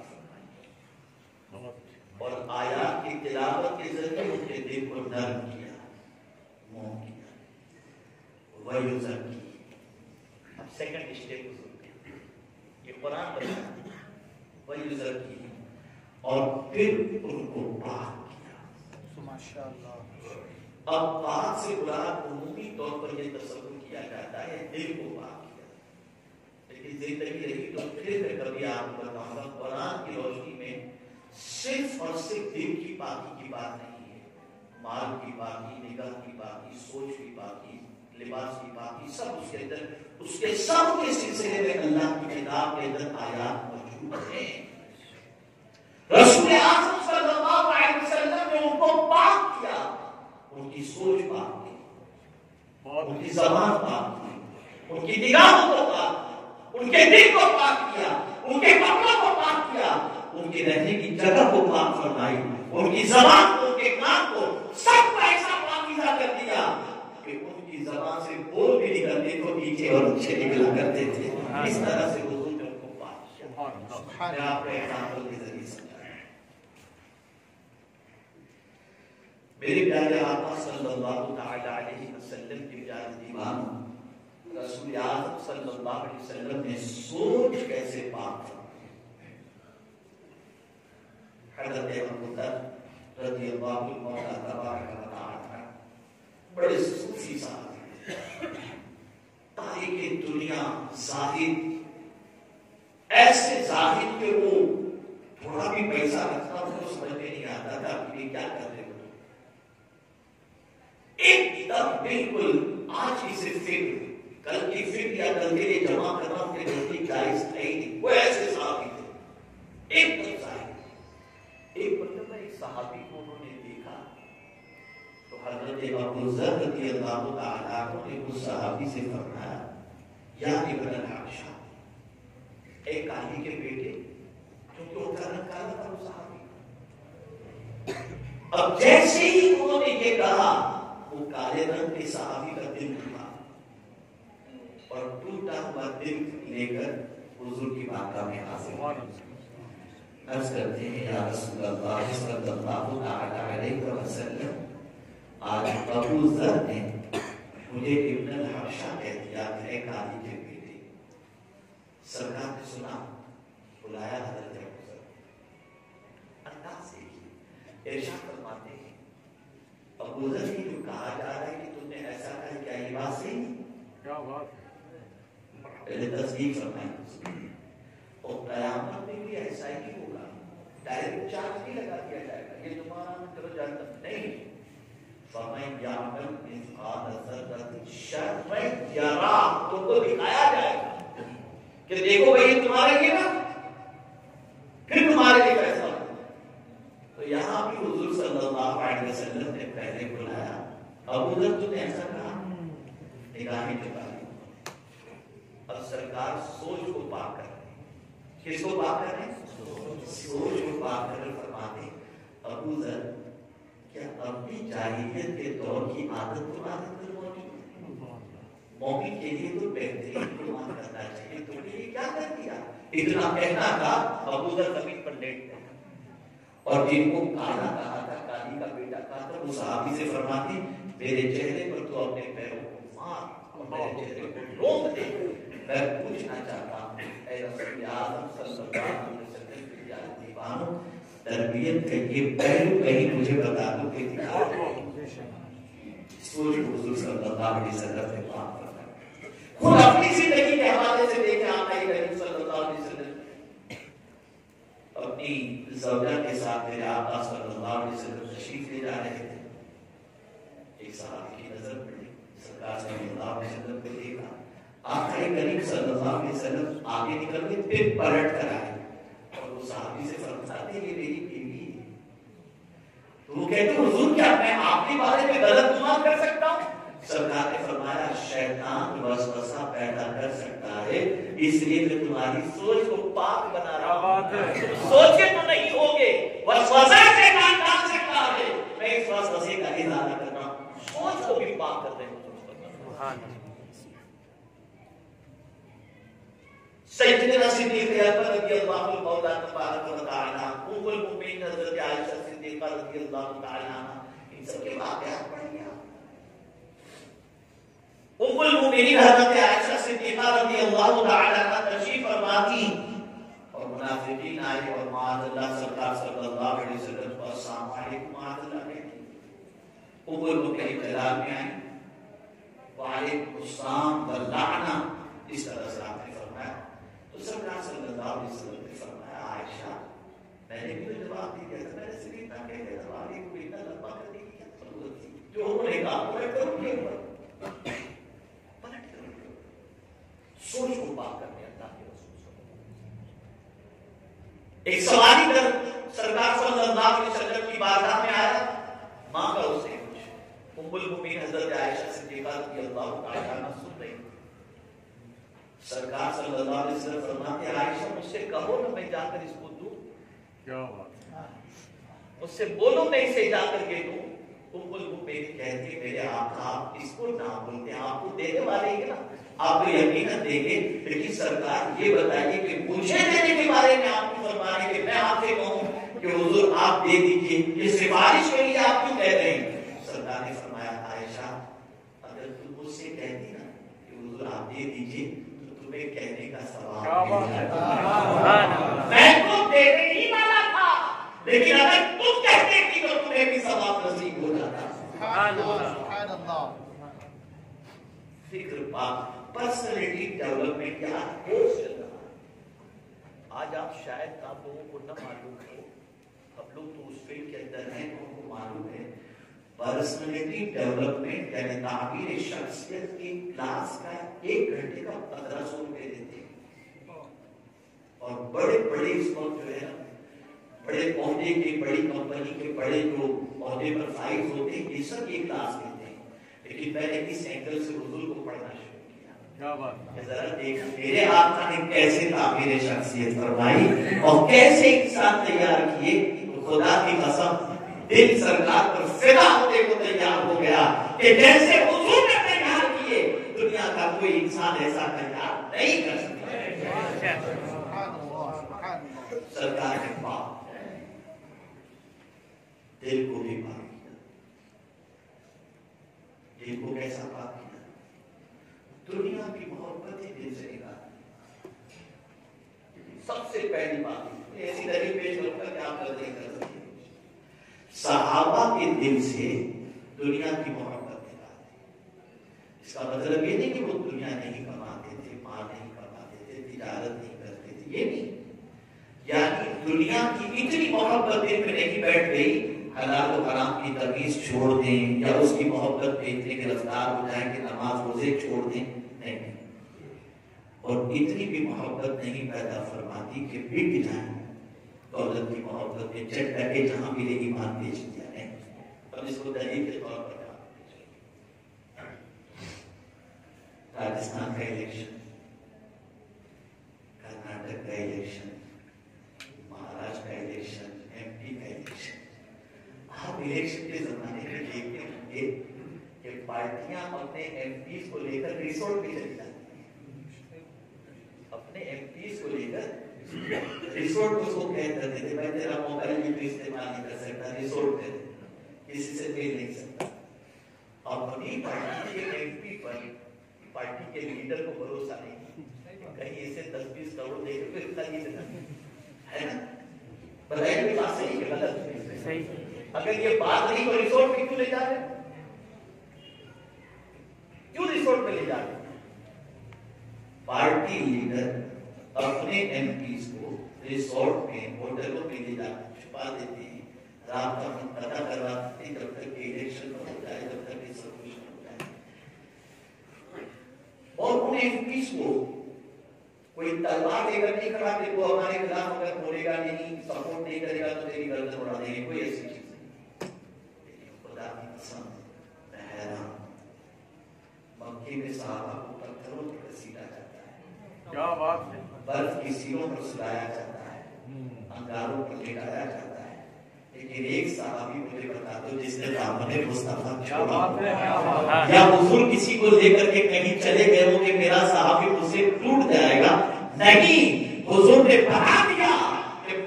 और आयात की तिलावत के ज़रिए उनके दिल को नर्म किया मोह किया वयुजर की अब सेकंड स्टेप ये कुरान बताया वयुजर की और फिर उनको पाक किया। माशाल्लाह। अब पाक से मुराद उमूमी तौर पर यह तस्वुर किया जाता है, दिल को पाक किया लेकिन ज़िंदगी रही तो फिर मैं कभी आपको बताऊँगा कुरान की रोशनी में सिर्फ़ और सिर्फ़ दिल की पाकी की बात नहीं है। माल की पाकी निगाह की पाकी सोच की पाकी लिबास की पाकी सब उसके अंदर, उसके सब के सिलसिले में अल्लाह की किताब के अंदर आयात मौजूद हैं। रसूल आज़म सल्लल्लाहु अलैहि वसल्लम ने उनको पाक किया। उनकी सोच पाक की उनकी जबान पाक की उनकी निगाहों को पाक किया। उनके दिल को पाक किया। उनके कपड़ों को पाक किया। उनके रहने की जगह को पाक फरमाई। उनकी जबान को उनके कान को सबको ऐसा पाकीज़ा कर दिया कि उनकी जबान से बोल भी निकलते तो नीचे और नीचे निकला करते थे। इस तरह से ने उनको पाक किया। एग्ज़ाम्पल के ज़रिए समझाया मेरे प्यारे आका सल्लल्लाहु अलैहि वसल्लम के प्यारे दीवान, रसूल आज़म सल्लल्लाहु अलैहि वसल्लम ने सोच कैसे पाक हज़रत अबू दर रदियल्लाहु मौला तबारक व बड़े दुनिया जाहिद ऐसे जाहिद के वो थोड़ा भी पैसा रखता उनको समझ में नहीं आता था क्या कर एकदम बिल्कुल आज की से फ़िक्र कल की फ़िक्र या कल के लिए जमा करना उनके नज़दीक जायज़ है ही नहीं, वो ऐसे साहबी थे। जाहिद एक मतलब एक सहाबी को उन्होंने देखा। तो हज़रत अबू जर रज़ी अल्लाह तआला उस सहाबी से फरमाया, या इब्न एक काली के बेटे काला था वो सहाबी? अब जैसे ही उन्होंने ये कहा वो रंग के सहाबी का दिल टूटा और टूटा हुआ दिल लेकर हुजूर की बारगाह में हाजिर अर्ज़ करते हैं, या रसूल अल्लाह सल्लल्लाहु अलैहि वसल्लम, आज अबू जर ने मुझे इब्न अल-हबशा कह दिया है काली के बेटे सरकार ने सुना, बुलाया हज़रत अबू जर। अंदाज ही इरशाद फरमाते हैं जो कहा जा रहा है कि तुमने ऐसा कहा क्या ये बात सही क्या बात पहले तस्दीक फरमाई और कयामत में भी ऐसा ही होगा। डायरेक्ट चार्ज नहीं लगा दिया जाएगा। ये तुम्हारा चलो जानता नहीं। फरमाई यामल यरा तुमको दिखाया जाएगा। कि देखो भाई तुम्हारे लिए ना। फिर तुम्हारे लिए कैसा होगा तो यहाँ भी हुजूर सल्लल्लाहु अलैहि वसल्लम ने पहले बुलाया, अबू जर तुमने ऐसा कहा, निगाहें झुका ली अब सरकार सोच को पाक कर रहे किसको पाक कर रहे सोच को पाक कर फरमाते अबू जर क्या अब भी जाहिलियत के दौर की आदत तुम्हारे अंदर मौजूद है? मौके के लिए तो बेहतरीन कुर्बान करना चाहिए। तुमने ये क्या कर दिया? इतना कहना था, अबू जर लेट गए और जिनको काला कहा था काली का बेटा कहा था वो साहबी से फरमाती, मेरे चेहरे पर तो अपने पैरों को मार, और मेरे चेहरे को रोक दे। मैं पूछना चाहता हूँ। तरबियत का ये पहलू कहीं मुझे बता दो कि। सोच हुजूर सल्लल्लाहु अलैहि वसल्लम ने करना खुद अपनी ज़िंदगी के हवाले से देखे आका करीम सल्लल्लाहु अलैहि वसल्लम अपनी जौजा के साथ मेरे आका सल्लल्लाहु अलैहि वसल्लम तशरीफ़ ले जा रहे थे। एक सहाबी की नज़र पड़ी। सरकार सल्लल्लाहु अलैहि वसल्लम को देखा। आका करीम सल्लल्लाहु अलैहि वसल्लम आगे निकल के फिर पलट कर आए। और वो सहाबी से फरमाते ये मेरी बीवी है। तो वो कहते, हुजूर क्या मैं आपके बारे में गलत गुमान कर सकता हूँ? सरकार ने फरमाया शैतान वसवसा पैदा कर सकता है इसलिए मैं तुम्हारी सोच को पाक बना रहा है? सोच के तो नहीं होगे वसवसा शैतान डाल सकता है। मैं इस वसवसे का इजारा कर रहा सोच को भी पाक कर सुभान सैयदना सिद्दीक अकबर रदियल्लाहु मौला तबारक व तआला उम्मुल मुमिनीन हज़रत आयशा सिद्दीका रदियल्लाहु तआला इन सब के वाकयात पढ़िए उम्मुल मुमिनीन हज़रत आयशा सिद्दीका रदियल्लाहु तआला का तशरीफ़ फरमा थी और मुनाफिकीन आए और माअल्लाह सरकार सल्लल्लाहु अलैहि वसल्लम को अस्सलाम वालेकुम माअल्लाह कहती उम्मुल मुमिनीन खिलाफ में आई वालेकुम अस्सलाम व लाना, इस तरह से आपने फरमाया। तो सरकार सल्लल्लाहु अलैहि वसल्लम ने फरमाया, आयशा, मैंने भी तो जवाब दिया था, मैंने सिर्फ़ इतना कह दिया को इतना लंबा करने की क्या। ज़रूरत थी जो उन्होंने कहा मैं करूँगी। कर सोच को पाक करने अल्लाह के रसूल एक सवारी कर सरकार सल्लल्लाहु अलैहि वसल्लम की बारगाह में आया मांगा उससे कुछ उम्मुल मुमिनीन हज़रत आयशा सिद्दीका रज़ियल्लाहु तआला अन्हा सुन रही सरकार सल्लल्लाहु अलैहि वसल्लम फरमाते हैं, आयशा मुझसे कहो ना मैं जाकर इसको दूँ। क्या बात है? मुझसे बोलो मैं इसे जाकर के दूँ। उम्मुल मुमिनीन कहती है, मेरे आका आप इसको ना बोलते आपको देने वाले ही ना आप यकीनन देंगे लेकिन सरकार ये बताइए कि मुझे देने के बारे में आप क्यों फरमा रहे हैं मैं आपसे कहूँ कि हुजूर आप दे दीजिए ये सिफारिश के लिए आप क्यों कह रहे हैं सरकार ने फरमाया आयशा अगर तुम मुझसे कहती ना कि हुजूर आप दे दीजिए तो तुम्हें कहने का क्या सवाल है? मैं तो देने लेकिन अगर तुम कहते कि तो तुम्हें भी सवाब नसीब हो जाता। फ़िक्र पाक पर्सनैलिटी डेवलपमेंट क्या है। आज आप शायद आप लोगों को न मालूम हो हम लोग तो उस फ़ील्ड के अंदर हैं तो उनको मालूम है। पर्सनैलिटी डेवलपमेंट यानी ताबीर शख्सियत की क्लास का एक घंटे का पंद्रह सौ रुपए देते हैं। और बड़े बड़े इस वक्त जो है ना बड़े पौधे के बड़ी कंपनी के बड़े जो पौधे पर फ़ाइल होते हैं ये सब ये क्लास लेते हैं। लेकिन मैंने इस एंगल से हुजूर को पढ़ना शुरू किया। क्या बात? कि जरा देख मेरे ने कैसे ताबीर शख्सियत फरमाई और कैसे इंसान तैयार किए खुदा की कसम दिल सरकार पर फिदा होने को तैयार हो गया कि जैसे हुजूर ने तैयार किए दुनिया का कोई इंसान ऐसा तैयार नहीं कर सकता। सरकार ने पाक दिल को भी पाक किया। दिल को कैसा पाक किया? दुनिया की मोहब्बत ही दिल से निकाल सबसे पहली बात ऐसी दलील पेश करूँगा कि आप गलती कर सकते सहाबा के दिल से दुनिया की मोहब्बत निकाल दी। इसका मतलब ये नहीं कि वो दुनिया नहीं कमाते थे, माल नहीं कमाते थे, तिजारत नहीं करते थे, ये नहीं। यानी दुनिया की इतनी मोहब्बत दिल में नहीं बैठ गई हलाल और हराम की तमीज छोड़ दें या उसकी मोहब्बत पे इतने गिरफ़्तार हो जाए कि नमाज़ रोज़े छोड़ दें, नहीं। और इतनी भी मोहब्बत नहीं पैदा फरमाती कि बिक जाए, दौलत की मोहब्बत में चट करके जहाँ मिले ईमान बेच दिया है। अब इसको दलील के तौर पर राजस्थान का इलेक्शन, कर्नाटक का इलेक्शन महाराष्ट्र का इलेक्शन एमपी का इलेक्शन के जमाने में देखते होंगे कि पार्टियाँ अपने एमपी को लेकर रिसोर्ट पे चली जाती। अपने एमपी को लेकर रिसोर्ट को उसको कह करते थे, भाई तेरा मोबाइल भी तो इस्तेमाल नहीं कर सकता, रिसोर्ट पे किसी से मिल नहीं सकता। अपनी पार्टी के एमपी पर पार्टी के लीडर को भरोसा नहीं। कहीं इसे दस बीस करोड़ देकर इतना ही है ना? बताइए बात सही है गलत? सही। अगर ये बात नहीं तो रिसोर्ट में क्यों ले जा रहे क्यों रिसोर्ट में ले जा रहे पार्टी लीडर अपने एमपीज को रिसोर्ट में होटलों में ले जाकर छुपा देते हैं। रात का हम पता करवाते हैं, जब तक इलेक्शन हो जाए, जब तक कुछ हो जाए। और उन एमपीज को कोई तलवार लेकर नहीं खड़ा कि हमारे खिलाफ अगर बोलेगा नहीं सपोर्ट नहीं करेगा तो तेरी गर्दन उड़ा देंगे। कोई ऐसी चीज़ नहीं लेकिन खुदा की कसम हैरान मक्के में साहबा को पत्थरों पर घसीटा जाता है क्या बात है बर्फ़ की सीलों पर सुलाया जाता है अंगारों पर लेटाया जाता है लेकिन एक साहबी मुझे बता दो जिसने दामने मुस्तफ़ा छोड़ा या हुजूर किसी को लेकर के कहीं चले गए हो कि मेरा साहबी मुझसे टूट जाएगा नहीं, हुजूर ने बता दिया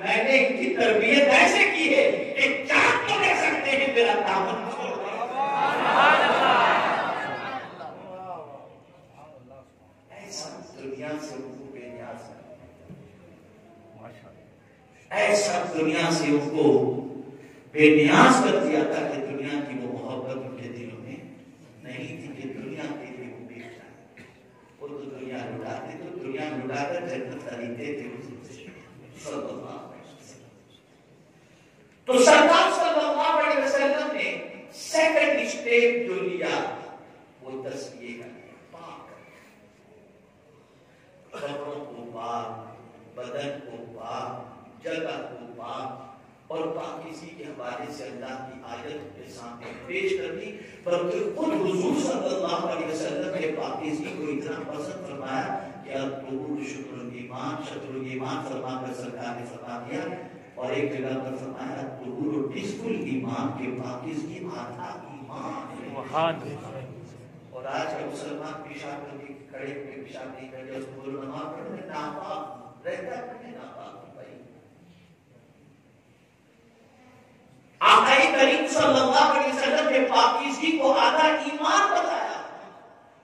मैंने इनकी तरबियत ऐसे की है कि चाँद तो ले सकते हैं, मेरा दामन दे। ऐसा दुनिया से उनको बेनियाज कर दिया था कि दुनिया की वो मोहब्बत उनके दिलों में नहीं थी कि दुनिया के लिए वो बेच जाए तो दुनिया लुटाते तो दुनिया लुटाकर जन्नत खरीदते थे। तो सरकार सल्लल्लाहु अलैहि वसल्लम ने सेकंड स्टेप जो लिया, वो तस्वीर का पाक कपड़ों को पाक बदन को पाक जगह को पाक और पाकिसी के हवाले से अल्लाह की आयत के सामने पेश कर दी। बल्कि खुद हुजूर सल्लल्लाहु अलैहि वसल्लम ने पाकिसी को इतना पसंद फरमाया कि अब तुहुर शुक्र ईमान शत्रु ईमान फरमाकर सरकार ने फरमा दिया। और एक जगह पर फरमाया तुहुर निस्फुल ईमान के पाकिसी आधा ईमान है। और आज का मुसलमान पेशाब करके खड़े होकर पेशाब नहीं करते उसको बोलो नमाज़ पढ़ने नापाक रहता पढ़ने नापाक आकाई करीम सल्लल्लाहु अलैहि वसल्लम ने पाकीज़गी को आधा ईमान बताया।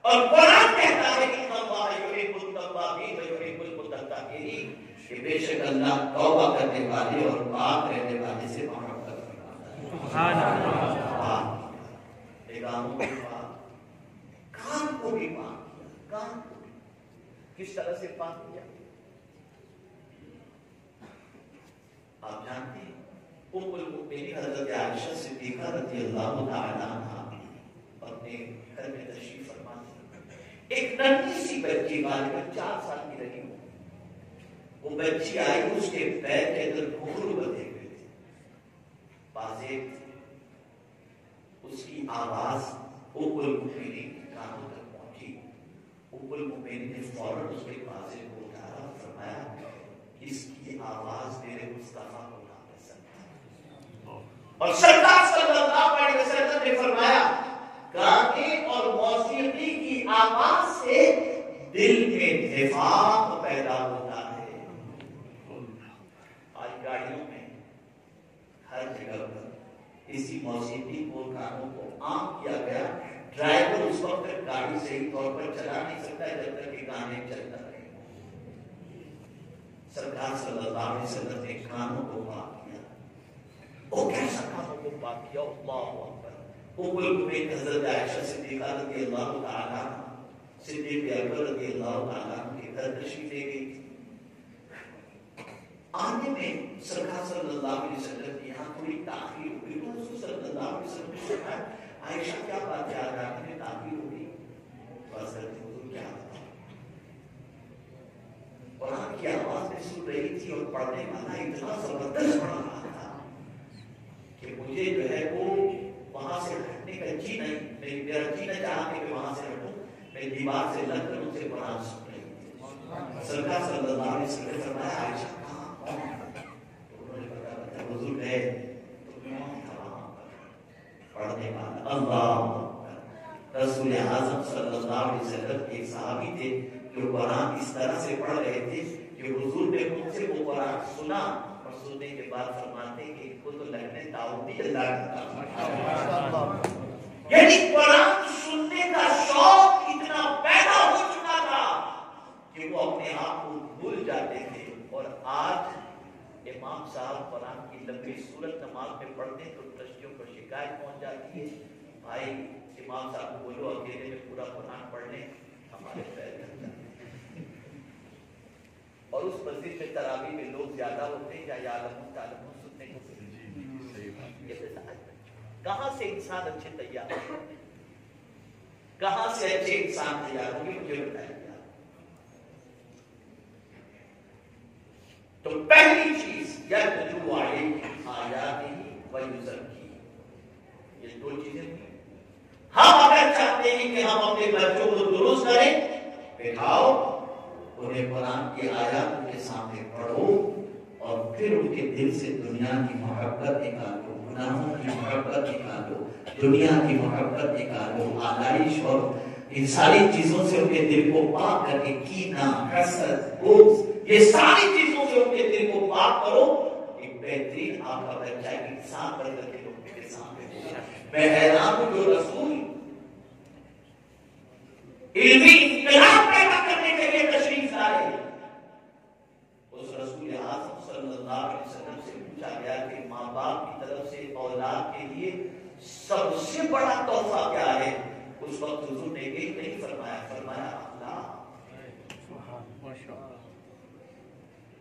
और कुरान कहता है कि अल्लाह युहिब्बुत तव्वाबीन व युहिब्बुल मुतत्तकीन कि बेशक अल्लाह तौबा करने वाले और पाक रहने वाले से मोहब्बत करता है। कान को भी पाक किया। कान को भी किस तरह से पाक किया? आप जानते हैं उम्मुल मुमिनीन हज़रत आयशा सिद्दीका रज़ी अल्लाह तआला अन्हा अपने घर में तशरीफ़ फरमा एक नन्ही सी बच्ची बालिका चार साल की रही वो बच्ची आई, उसके पैर के अंदर घुंघरू बंधे हुए थे। बाजेब थे। उसकी आवाज़ मुमीनी के कानों तक पहुँची। उकुल मुमीनी ने फ़ौरन उसके बाजे को उठाया और फरमाया इसकी आवाज़ मेरे मुस्तफ़ा को नापसंद है और सरदार सल्लल्लाहु अलैहि वसल्लम ने फरमाया, गाने और मौसीकी की आवाज़ से दिल में दिमाग पैदा होता गाड़ियों में, हर जगह पर। इसी मौसीकी को गानों को आम किया गया। ड्राइवर उस वक्त तक गाड़ी सही तौर पर चला नहीं सकता, जब तक कि गाने चलता रहे। सरकार सल्लल्लाहु अलैहि वसल्लम ने कानों को पाक किया। वो कैसा कानों को पाक किया? अल्लाहु अकबर। उम्मुल मुमिनीन हज़रत आयशा सिद्दीका रज़ी अल्लाह तआला सिद्दीक अकबर रज़ी अल्लाह तआला के घर तशरीफ़ ले गई। आने में सरकार सल्लल्लाहु अलैहि वसल्लम की यहाँ थोड़ी ताखीर हो तो रसूल सल्लल्लाहु अलैहि वसल्लम ने कहा, आयशा क्या बात है आज आपने ताखीर हो गई बस हुजूर क्या कुरान की आवाज़ में सुन रही थी और पढ़ने वाला इतना ज़बरदस्त पढ़ रहा था कि मुझे जो है वो वहाँ से हटने का जी नहीं मेरी मेरा जी नहीं चाहा कि वहाँ से हटूं। मैं दीवार से लग उनसे कुरान सुन रही थी। सरकार सल्लल्लाहु अलैहि वसल्लम ने फरमाया आयशा कहाँ कौन है?" तो उन्होंने बताया "बता, हुजूर गए तो कौन था वहाँ पर पढ़ने वाला अल्लाह अकबर। रसूल आज़म सल्लल्लाहु अलैहि वसल्लम के एक सहाबी थे जो कुरान इस तरह से पढ़ रहे थे कि हुजूर ने उनसे वो कुरान सुना और सुनने के बाद फरमाते कि इनको तो लगने दाऊदी अल्लाह का यानी कुरान सुनने का शौक इतना पैदा हो चुका था कि वो अपने आप को भूल जाते थे। और आज इमाम साहब कुरान की लंबी सूरत नमाज़ में पढ़ते तो ट्रस्टियों को शिकायत पहुँच जाती है। भाई इमाम साहब बोलो अकेले में पूरा कुरान पढ़ लें हमारे पैर। और उस मस्जिद में तरावी में लोग ज़्यादा होते हैं या यालमून तालमून सुनने को तो। कहाँ से इंसान अच्छे तैयार? कहाँ से अच्छे इंसान तैयार होंगे मुझे आप। तो पहली चीज़ या जो आयात ही व युजकी ये दो चीज़ें हम अगर चाहते हैं कि हम अपने बच्चों को दुरुस्त करें बिठाओ उन्हें कुरान की आयत उनके सामने पढ़ो और फिर उनके दिल से दुनिया की मोहब्बत निकालो, गुनाहों की मोहब्बत निकालो, दुनिया की मोहब्बत निकालो, आलाइश और इन सारी चीज़ों से उनके दिल को पाक करके कीना, हसद बुग्ज ये सारी चीज़ों से उनके दिल को पाक करो। एक बेहतरीन आपका बच्चा एक इंसान बन करके लोगों के सामने मैं हैरान हूँ, जो रसूल इल्मी इनकलाब पैदा करने के लिए तशरीफ़ लाए। उस रसूल सल्लल्लाहु से पूछा गया कि माँ बाप की तरफ़ से औलाद के लिए सबसे बड़ा तोहफा क्या है? उस वक्त ने नहीं, फरमाया फरमाया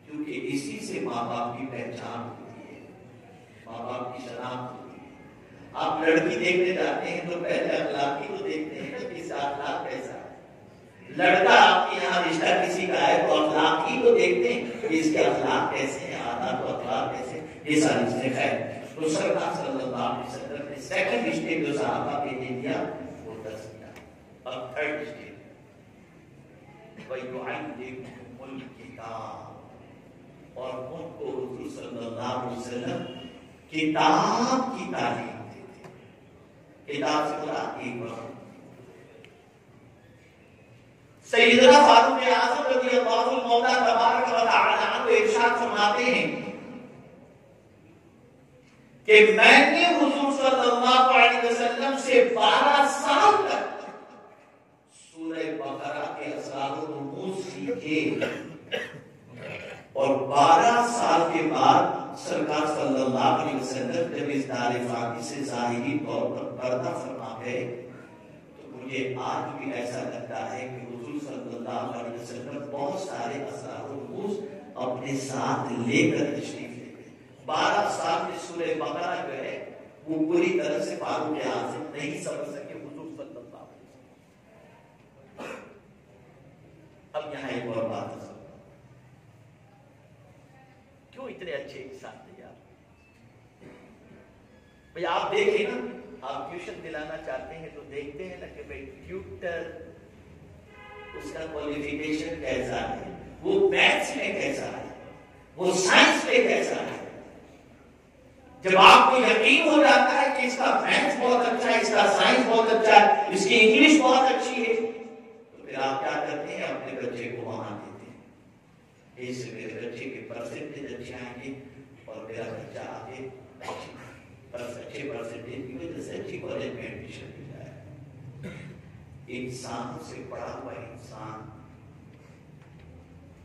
क्योंकि इसी से माँ बाप की पहचान होती है। माँ बाप की शनाख्त होती है। आप लड़की देखने जाते हैं तो पहले अखलाक ही तो देखते हैं कि अखलाक कैसा लड़का आपके यहाँ रिश्ता किसी का है तो अखलाक ही तो देखते हैं कि इसके अखलाक कैसे हैं, आधा तो अखलाक कैसे ये सारी चीज़ें खैर। तो सरकार सल्लल्लाहु अलैहि वसल्लम ने सेकंड जो साहबा के दे दिया, वो दस दिया अब थर्ड स्टेप वयुअल्लिमुल किताब। और उनको हुजूर सल्लल्लाहु अलैहि वसल्लम किताब की तालीम देते किताब से बोला एक बार सैयदना फारूक आज़म रज़ी अल्लाह मौला तबारक व तआला को इरशाद फरमाते हैं कि मैंने हुजूर सल्लल्लाहु अलैहि वसल्लम से 12 साल तक सूरह बकरा के असरार रूस सीखे और 12 साल के बाद सरकार सल्लल्लाहु अलैहि वसल्लम जब इस दार फाकी से जाहिरी तौर पर पर्दा फरमा गए तो मुझे आज भी ऐसा लगता है कि बहुत सारे अपने साथ लेकर 12 साल में सूरह बकरा जो है वो पूरी तरह से नहीं समझ सके हुजूर सल्लल्लाहु अलैहि वसल्लम। अब यहाँ एक और बात क्यों इतने अच्छे इंसान तैयार भाई आप देखें ना, आप ट्यूशन दिलाना चाहते हैं तो देखते हैं ना कि भाई ट्यूटर उसका क्वालिफिकेशन कैसा है? वो मैथ्स में कैसा है? वो साइंस में कैसा है? जब आपको यकीन हो जाता है कि इसका मैथ्स बहुत अच्छा है, इसका साइंस बहुत अच्छा है, इसकी इंग्लिश बहुत अच्छी है तो फिर आप क्या करते हैं? अपने बच्चे को वहाँ देते हैं। इससे मेरे बच्चे के परसेंटेज अच्छे आएँगे और मेरा बच्चा आगे अच्छे परसेंटेज की वजह से अच्छी कॉलेज में एडमिशन इंसानों से पढ़ा हुआ इंसान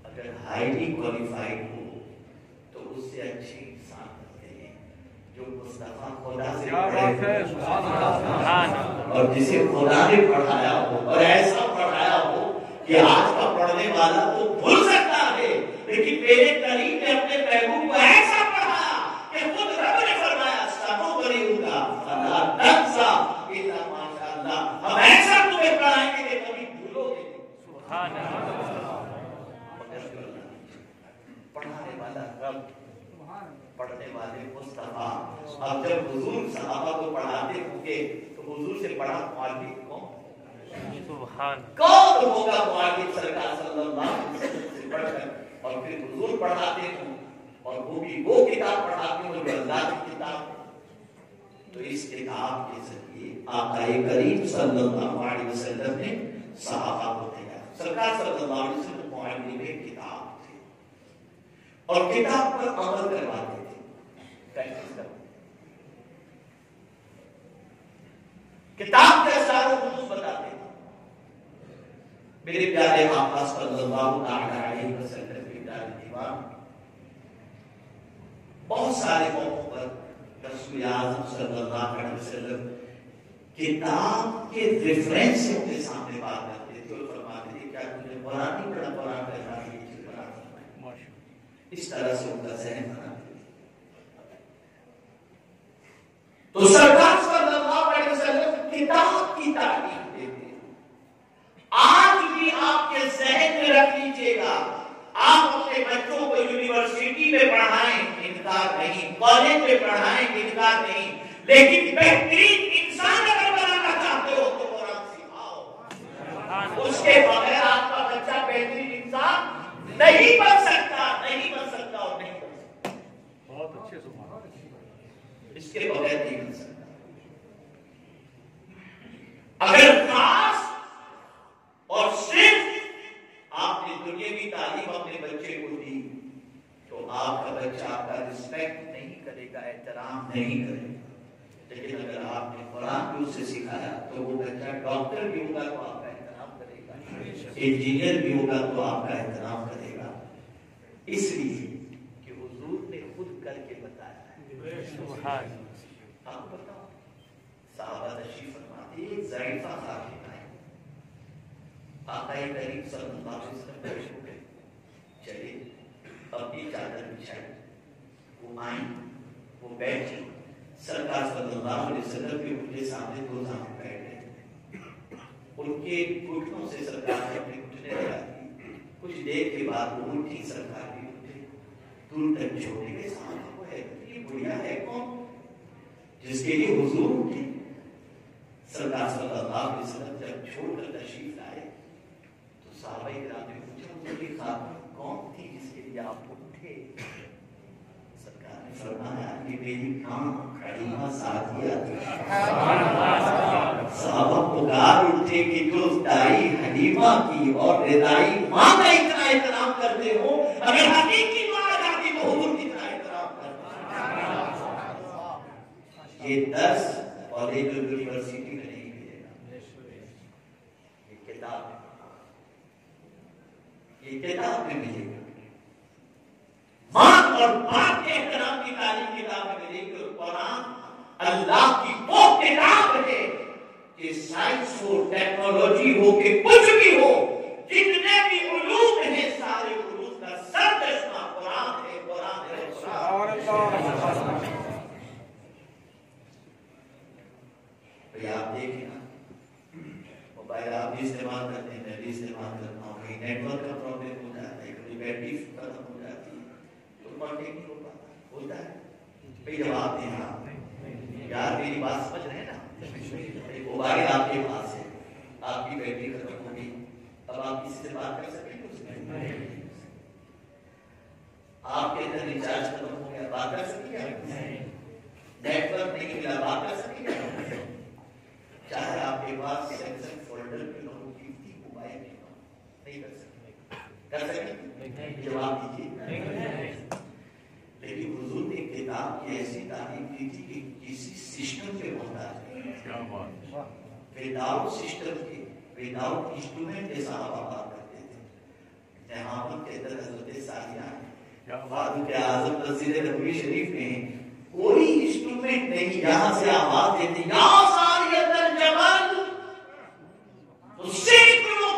अगर हाईली क्वालिफाइड हो तो उससे अच्छे इंसान बनते हैं। जो मुस्तफ़ा खुदा से पढ़े है? और जिसे खुदा ने पढ़ाया हो और ऐसा पढ़ाया हो कि आज का पढ़ने वाला तो भूल सकता है लेकिन मेरे करीब ने अपने महबूब को ऐसा पढ़ाया कि खुद रब ने फरमाया सनो करीबूँगा फला तंसा इल्ला माशाअल्लाह हम ऐसा तुम्हें पढ़ाएँगे कि कभी भूलोगे नहीं सुभान अल्लाह मगर जो पढ़ाने वाला रब पढ़ने वाले मुस्तफ़ा। अब जब हुजूर सहाबा को पढ़ाते होंगे तो हुजूर से पढ़ा मौलवी कौन? कौन होगा मुआलिम सरकार सल्लल्लाहु अलैहि वसल्लम से और फिर हुजूर पढ़ाते हो और वो भी वो किताब पढ़ाते हो जो अल्लाह की किताब है। तो इस किताब के ज़रिए करीम सल्लल्लाहु अलैहि वसल्लम ने सहाबा को तैयार सरकार सल्लल्लाहु अलैहि वसल्लम मुआलिम किताब थे। और किताब पर अमल करवाते प्रैक्टिस करवाते किताब के सारे बताते मेरे प्यारे आका सल्लल्लाहु अलैहि वसल्लम के प्यारे दीवान रसूल आज़म सल्लल्लाहु अलैहि वसल्लम किताब के रेफरेंस से उनके सामने बात करते थे और फरमाते थे क्या तुझे कुरान नहीं पढ़ा कुरान का बना इस तरह से उनका जहन बनाते थे तो सरकार किताब की तालीम देते आज भी आपके जहन में रख लीजिएगा, आप अपने बच्चों को यूनिवर्सिटी में पढ़ाएँ, इनकार नहीं कॉलेज में पढ़ाएँ, इनकार नहीं, लेकिन बेहतरीन इंसान अगर बनाना चाहते हो तो कुरान सिखाओ। उसके बगैर आपका बच्चा बेहतरीन इंसान नहीं बन सकता, नहीं बन सकता और नहीं बन सकता बहुत अच्छे सुभान इसके बगैर नहीं बन सकता। अगर खास और सिर्फ़ आपने दुनियावी तालीम अपने बच्चे को दी तो आपका बच्चा आपका रिस्पेक्ट नहीं करेगा एहतराम नहीं करेगा। लेकिन अगर आपने कुरान भी उसे सिखाया तो वो बच्चा डॉक्टर भी होगा तो आपका एहतराम करेगा। इंजीनियर भी होगा तो आपका एहतराम करेगा। इसलिए कि खुद करके बताया आप बताओ। साहबा तशरीफ़ फरमाते एक ज़रीफा खातिन आई आकाए करीम सल्लल्लाहु अलैहि वसल्लम बैठे हो गए चले अपनी चादर बिछाई। वो आई वो बैठी। सरकार सल्लल्लाहु अलैहि वसल्लम के उनके सामने दो सामने बैठ गए। उनके घुटनों से सरकार ने अपने घुटने लगा कुछ देर के बाद वो उठी सरकार दूर तक के वो है ये बुढ़िया है कौन जिसके लिए हुजूर उठे सरकार सल्लल्लाहु अलैहि वसल्लम जब छोड़कर तशरीफ़ लाए तो साहबा किराम ने पूछा मुझे खातून कौन थी जिसके लिए आप उठे सरकार ने फरमाया ये मेरी माँ करीमा सादिया थी साहबा पुकार उठे कि जो दाई हलीमा की और रिदाई माँ का इतना एहतराम करते हो अगर हकीकी माँ आ जाती तो हुजूर कितना एहतराम करते ये दस और यूनिवर्सिटी में नहीं मिलेगा ये किताब। ये किताब में मिलेगा। माँ और बाप के एहतराम की तालीम किताब में मिलेगी और कुरान अल्लाह की वो किताब है कि साइंस हो टेक्नोलॉजी हो, कि कुछ भी हो, जितने भी उलूम हैं, सारे उलूम का सर चश्मा कुरान है कुरान है। कुरान भैया आप देखें मोबाइल आप भी इस्तेमाल करते हैं मैं भी इस्तेमाल करता हूँ। कहीं नेटवर्क का प्रॉब्लम हो जाता है कभी बैटरी खत्म हो जाती है तो कॉन्टेक्ट नहीं हो पाता होता है। भाई जब आप यहाँ यार मेरी बात समझ रहे हैं ना? मोबाइल आपके पास है आपकी बैटरी खत्म हो गई अब आप किसी से बात कर सकेंगे आपके अंदर रिचार्ज खत्म हो गया बात कर सकेंगे? नेटवर्क नहीं मिला बात कर सकेंगे? चाहे आपके पास सैमसंग फोल्डर ना हो कीमती मोबाइल ना हो नहीं कर सकते। कर सकते? जवाब दीजिए। लेकिन हुजूर ने किताब की ऐसी तारीफ़ की थी कि किसी सिस्टम पे मोहताज क्या बात विदाउट सिस्टम के विदाउट इंस्ट्रूमेंट के साहब बात करते थे। जहाँ के अंदर हज़रत बात फारूक आज़म मस्जिद नबवी शरीफ में कोई इंस्ट्रूमेंट नहीं यहाँ से आवाज़ देती या सारियतल जबल तो सैकड़ों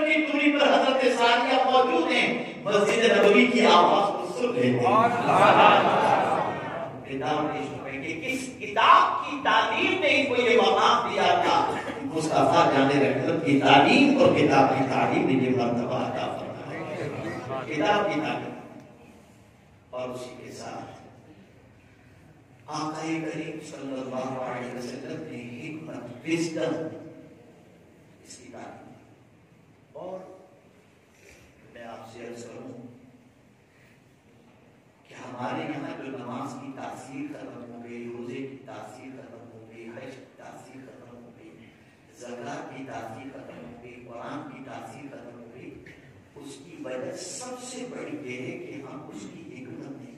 किलोमीटर की दूरी पर हज़रत सारिया मौजूद हैं। मस्जिद नबवी की आवाज़ को सुन हैं इंस्ट्रूमेंट के किस किताब की तालीम ने इनको ये मकाम दिया था? मुस्तफ़ा जाने रहमत की तालीम और किताब की तालीम ने ये मर्तबा अता फरमाया। किताब की तालीम। और उसी के साथ आकाए करीम सल्लल्लाहु अलैहि वसल्लम ने हिकमत, विजडम इसकी तालीम और मैं आपसे अर्ज़ करूँ कि हमारे यहाँ जो नमाज़ की तासीर खत्म हो गई रोज़े की तासीर खत्म हो गई हज की तासीर खत्म हो गई जक़ात की तासीर खत्म हो गई कुरान की तासीर खत्म हो गई उसकी वजह सबसे बड़ी यह है कि हम उसकी हिकमत नहीं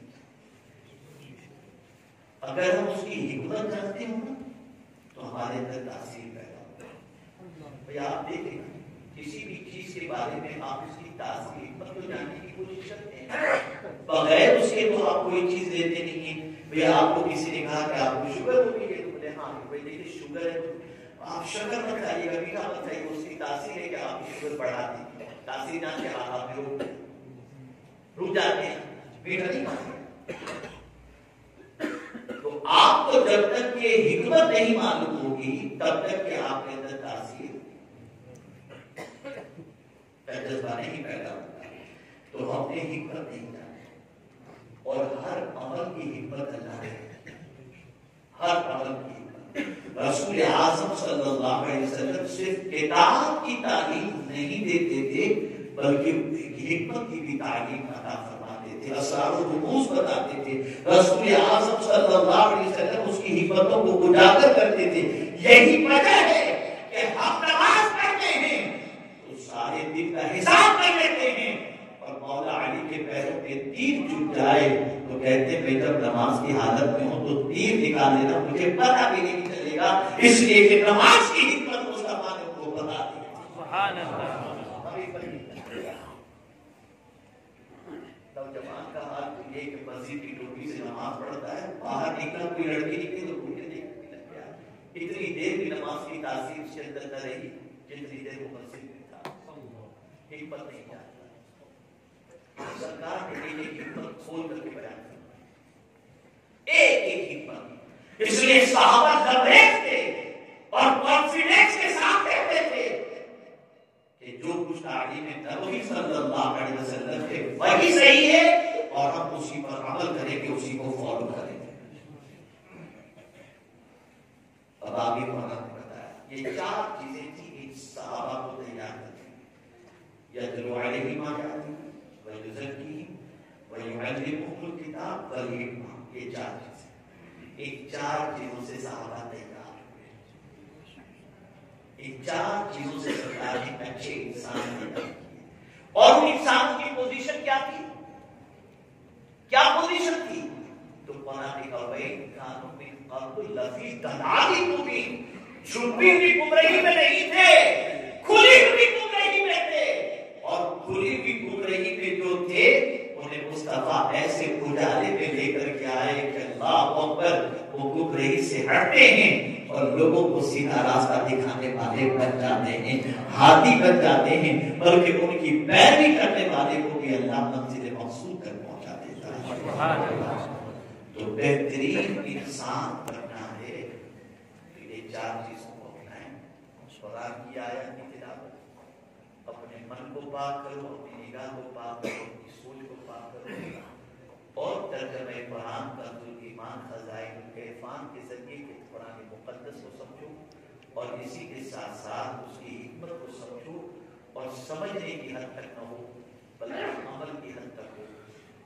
अगर हम उसकी हिकमत करते हो तो हमारे अंदर तासीर पैदा है भाई आप देखें। ना, किसी भी चीज़ के बारे में आप उसकी तासीर हिकमत को जानने की कोशिश करते हैं। बगैर उसके तो आप कोई चीज़ लेते नहीं है। भैया, आपको किसी ने कहा कि आपको शुगर हो गई है? तो बोले हाँ भाई, देखिए, शुगर है तो आप शक्कर मत खाइएगा मीठा मत खाइए। उसकी तासीर है कि आपकी शुगर बढ़ा देगी तासीर ना के आप रुक रुक जाते हैं। मीठा नहीं खाते तो आपको जब तक ये हिकमत नहीं मालूम होगी, तब तक कि आपके अंदर तासीर का जज्बा नहीं पैदा होता तो हमने हिकमत नहीं और हर अमल की हिकमत अल्लाह है। हर अमल की रसूल आज़म सल्लल्लाहु अलैहि वसल्लम सिर्फ़ किताब की तालीम नहीं देते थे, बल्कि हिकमत की भी तालीम फरमाते थे रुमूज बताते थे। रसूल आज़म सल्लल्लाहु अलैहि वसल्लम उसकी हिकमतों को उजागर करते थे। यही वजह है कि हम नमाज़ सारे दिन का हिसाब कर लेते हैं। और मौला अली के पैरों पे तीर चुप जाए तो कहते, मैं जब नमाज़ की हालत में हूँ तो तीर निकाल लेना मुझे पता भी नहीं चलेगा। इसलिए कि नमाज़ की हिकमत मुस्तफ़ा ने उनको बता दी। सुभान अल्लाह अभी पर नहीं चलेगा। नौजवान का हाल तो कि की नमाज़ लड़की तो इतनी देर भी नमाज़ की तासीर न रही, जितनी देर वो मस्जिद हिम्मत नहीं जाता सरकार ने एक हिम्मत खोल करके बयान की एक एक हिम्मत इसलिए साहबा लबरेज थे और कॉन्फिडेंस के साथ कहते थे कि जो कुछ तालीम में वही सल्लल्लाहु अलैहि वसल्लम के वही सही है और हम उसी पर अमल करेंगे, उसी को फॉलो करेंगे। अब आगे मौलाना ने बताया ये चार चीज़ें थी इन सहाबा को तैयार व युज़क्की व युअल्लिमुहुल किताब वल हिकमा ये चार चीज़ें इन चार चीज़ों से सहाबा तैयार हुए इन चार चीज़ों से सरकार ने अच्छे इंसान और उन इंसानों की पोजीशन क्या थी? क्या पोजीशन थी? तो कुरान का वही कानून में कल्बुल लफी तनादी मुबीन छुपी हुई गुमराही में नहीं थे, खुली हुई गुमराही में थे। और खुली हुई गुमराही में जो थे, उन्हें मुस्तफ़ा ऐसे उजाले में लेकर के आए कि अल्लाह अकबर, वो गुमराही से हटते हैं और लोगों को सीधा रास्ता दिखाने वाले बन जाते हैं, हाथी बन जाते हैं, बल्कि उनकी पैरवी करने वाले को भी अल्लाह मंजिल मकसूद तक पहुँचा देता है। तो बेहतरीन इंसान बनना है। चार चीज़ों को अपनाएँ। की अपने मन को पाक करो अपनी निगाह को पाक करो अपनी सोच को पाक करो और तर्जमे कुरान का ईमान खजाइन इरफान के ज़रिए के कुरान मुकद्दस को समझो, और इसी के साथ साथ उसकी हिकमत को समझो, और समझने की हद तक न हो, बल्कि अमल की हद तक हो।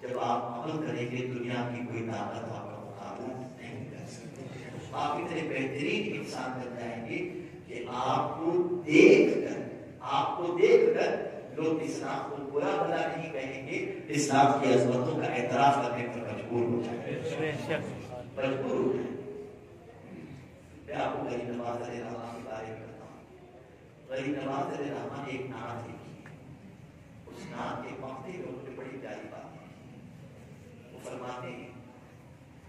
जब आप अमल करेंगे, दुनिया की कोई ताकत आपका मुकाबला नहीं कर सकती। आप इतने बेहतरीन इंसान बन जाएँगे कि आपको देखकर आपको देखकर लोग इस्लाम को बुरा भला नहीं कहेंगे इस्लाम की अजमतों का एतराफ करने पर मजबूर हो जाएँगे। मजबूर हो जाएँगे। मैं आपको गरीब नवाज़ अली रहमान के बारे में बताता हूँ गरीब नवाज़ अली रहमान एक लिखी है। उस नात के मकते में उनकी बड़ी प्यारी बात है वो फरमाते हैं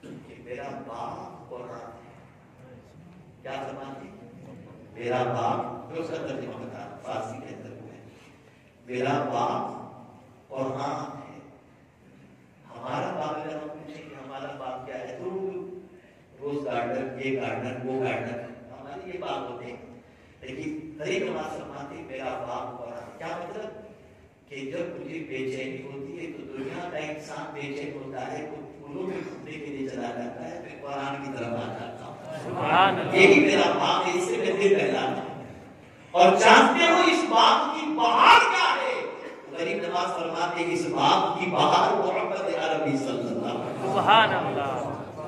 कि मेरा बाप और रात है। क्या फरमाते हैं? मेरा बाप मैं उसका तर्जुमा बता फारसी के अंदर है मेरा बाप और रात है। हमारा बाप अगर हम पूछें कि हमारा बाप क्या है तो रोज गार्डन ये गार्डन वो गार्डन हमारे ये बाप होते हैं। लेकिन हरे नमाज़ फरमाते मेरा बाप और रात क्या मतलब? कि जब मुझे बेचैनी होती है तो दुनिया का इंसान बेचैन होता है तो फूलों में घूमने के लिए चला जाता है मैं कुरान की तरफ़ आ जाता हूँ। यही मेरा बाप है इससे मैं दिल बहलाता हूँ। और जानते हो इस बाप की बहार क्या है? गरीब नवाज़ फरमाते इस बाप की बहार मोहम्मद अरबी सल्लल्लाहु सुभान अल्लाह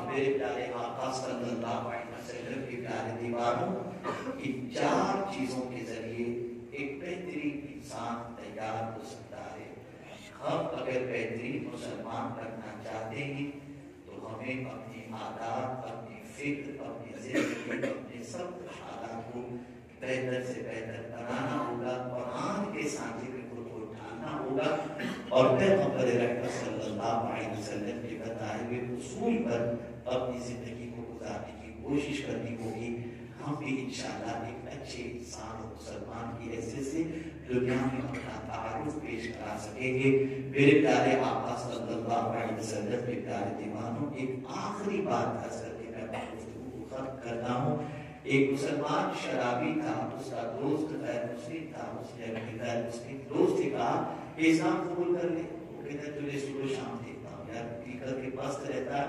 मेरे प्यारे आका सल्लल्लाहु अलैहि वसल्लम के प्यारे दीवारों इन चार चीज़ों के ज़रिए एक बेहतरीन इंसान तैयार हो सकता है। हम अगर बेहतरीन मुसलमान बनना चाहते हैं तो हमें अपनी आदात अपनी फ़िक्र अपनी ज़िंदगी अपने सब हालात को बेहतर से बेहतर बनाना होगा कुरान के में खुद को ढालना होगा और रहमत सल्लल्लाहु अलैहि वसल्लम के बताए हुए उसूल पर अपनी ज़िंदगी को गुजारने की कोशिश करनी होगी हम भी इंशाल्लाह एक अच्छे इंसान और मुसलमान की हैसियत से दुनिया में अपना तारुफ पेश करा सकेंगे मेरे प्यारे आका सल्लल्लाहु अलैहि वसल्लम के प्यारे दीवानों, एक आखिरी बात अर्ज़ गुफ्तगू करता हूँ। एक मुसलमान शराबी था उसका दोस्त गैर मुस्लिम था उसने अपने गैर मुस्लिम दोस्त से कहा इस्लाम कबूल कर ले। वो तुझे सुबह शाम देखता हूँ यार, पीकर के पास रहता है।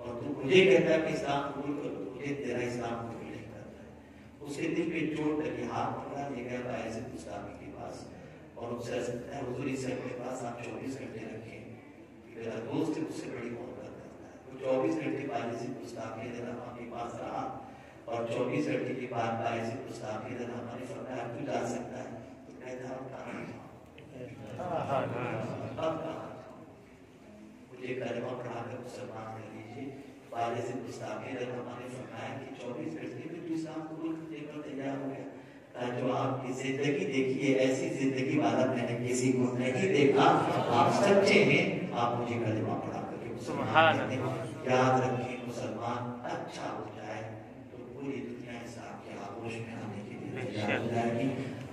और तू मुझे कहता है कि इस्लाम कबूल कर, मुझे तेरा इस्लाम कबूल नहीं करता है। उसके दिल पे चोट लगी, हाथ पकड़ा, ले गया बायजिद मुस्तामी के पास। और उससे हुजूर इस के पास आप 24 घंटे रखें। मेरा दोस्त उससे बड़ी मोहब्बत करता है वो 24 घंटे मुस्तामी रहमान के पास रहा और 24 घंटे के बाद बायजिद मुस्तामी रहमान ने फरमाया तू जा सकता है? तो मुझे कलमा मुसलमान कर लीजिए। वाले से मुस्ताफी रहमान ने फरमाया कि 24 घंटे में कबूल करने तैयार हो गया। जो आपकी ज़िंदगी देखिए ऐसी ज़िंदगी वाला मैंने किसी को नहीं देखा। आप सच्चे हैं, आप मुझे कलमा पढ़ा करके दें। याद रखें मुसलमान अच्छा हो जाए तो पूरी दुनिया इस आपके आगोश में आने के लिए तैयार हो जाएगी।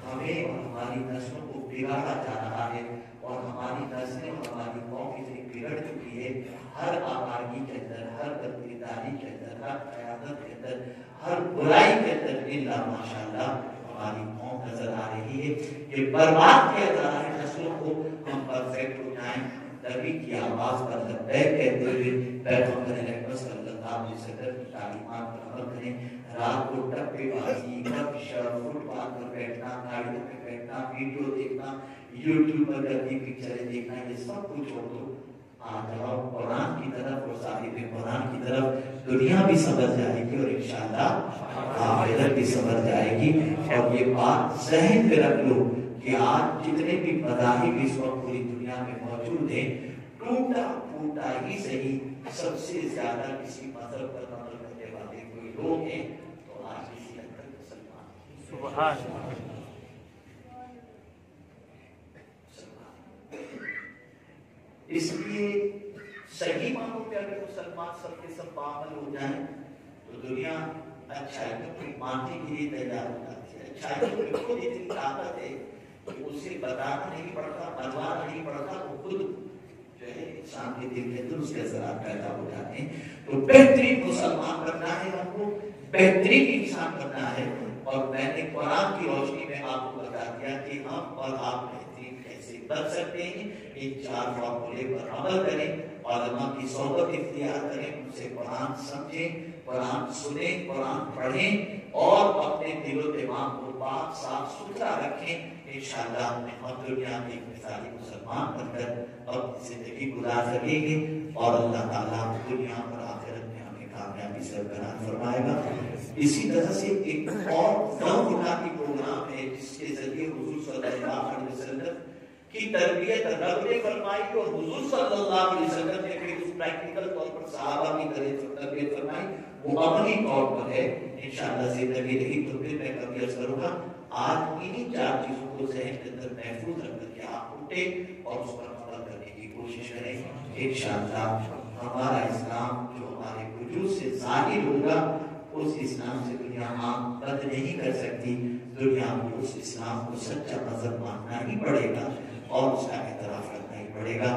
हमें और हमारी नस्लों को बिगाड़ा जा रहा है और हमारी नस्लें और हमारी कौम इतनी बिगड़ चुकी है। हर आबादी के अंदर हर बदकिरदारी के अंदर हर कयादत के अंदर हर बुराई के अंदर इल्ला माशाल्लाह हमारी कौम नज़र आ रही है कि बर्बाद किया जा रहा है नस्लों को। हम परफेक्ट हो जाएँ नबी की आवाज़ पर लब्बैक कहते हुए पैगंबर रहमत सल्लल्लाहु अलैहि वसल्लम की तालीमात पर अमल करें। रात को टप्पेबाजी गपशप फुटपाथ पर बैठना, गाड़ियों में बैठना, वीडियो देखना यूट्यूब पर गंदी पिक्चरें देखना, ये सब कुछ छोड़ दो आ जाओ कुरान की तरफ़ और साहिब कुरान की तरफ़। दुनिया भी समझ जाएगी और इंशाल्लाह आखिरत भी समझ जाएगी। और ये बात जहन में रख लो कि आज जितने भी मदाहिब इस वक्त में मौजूद हैं टूटा फूटा ही सही सबसे ज़्यादा किसी मज़हब पर अमल करने वाले कोई लोग हैं तो आज किसी अंदर मुसलमान इसलिए सही मानों पे अगर मुसलमान सबके सब पागल हो जाए तो दुनिया अच्छाइयों को मानने के लिए तैयार हो जाती है। अच्छाइयों में खुद इतनी ताकत है। कि उसे बताना नहीं पड़ता बनवाना नहीं पड़ता, वो खुद है उसके पैदा हो जाते हैं। तो बेहतरीन मुसलमान बनना है हमको, बेहतरीन इंसान बनना है। और मैंने कुरान की रोशनी में आपको बता दिया कि हम और आप बेहतरीन कैसे बन सकते हैं। इन चार फॉर्मूले पर अमल करें और की सोबत इख्तियार करें, उनसे कुरान समझें, कुरान सुने, कुरान पढ़ें और अपने दिलो दिमाग को पाक साफ़ सुथरा रखें। इंशाल्लाह हम दुनिया में एक मिसाली मुसलमान बनकर अपनी ज़िंदगी गुजार सकेंगे और अल्लाह ताला दुनिया और आखिरत में हमें कामयाबी से बरकरार फरमाएगा। इसी तरह से एक और नौ बुनियादी प्रोग्राम है जिसके ज़रिए हुजूर सल्लल्लाहु अलैहि वसल्लम की तरबियत रब ने फरमाई और हुजूर सल्लल्लाहु अलैहि वसल्लम ने फिर उस प्रैक्टिकल तौर पर सहाबा की तरबियत फरमाई। वो अमली तौर पर है। इंशाअल्लाह ज़िंदगी रही तो फिर मैं कभी अर्ज़ करूँगा आज इन्हीं चार चीज़ों को जहन के अंदर महफूज रख करके आप उठे और उस पर अमल करने की कोशिश करें। इंशाअल्लाह हमारा इस्लाम जो हमारे वजूद से ज़ाहिर होगा, उस इस्लाम से दुनिया आम बंद नहीं कर सकती। दुनिया में उस इस्लाम को सच्चा मज़हब मानना ही पड़ेगा और उसका एतराफ करना ही पड़ेगा।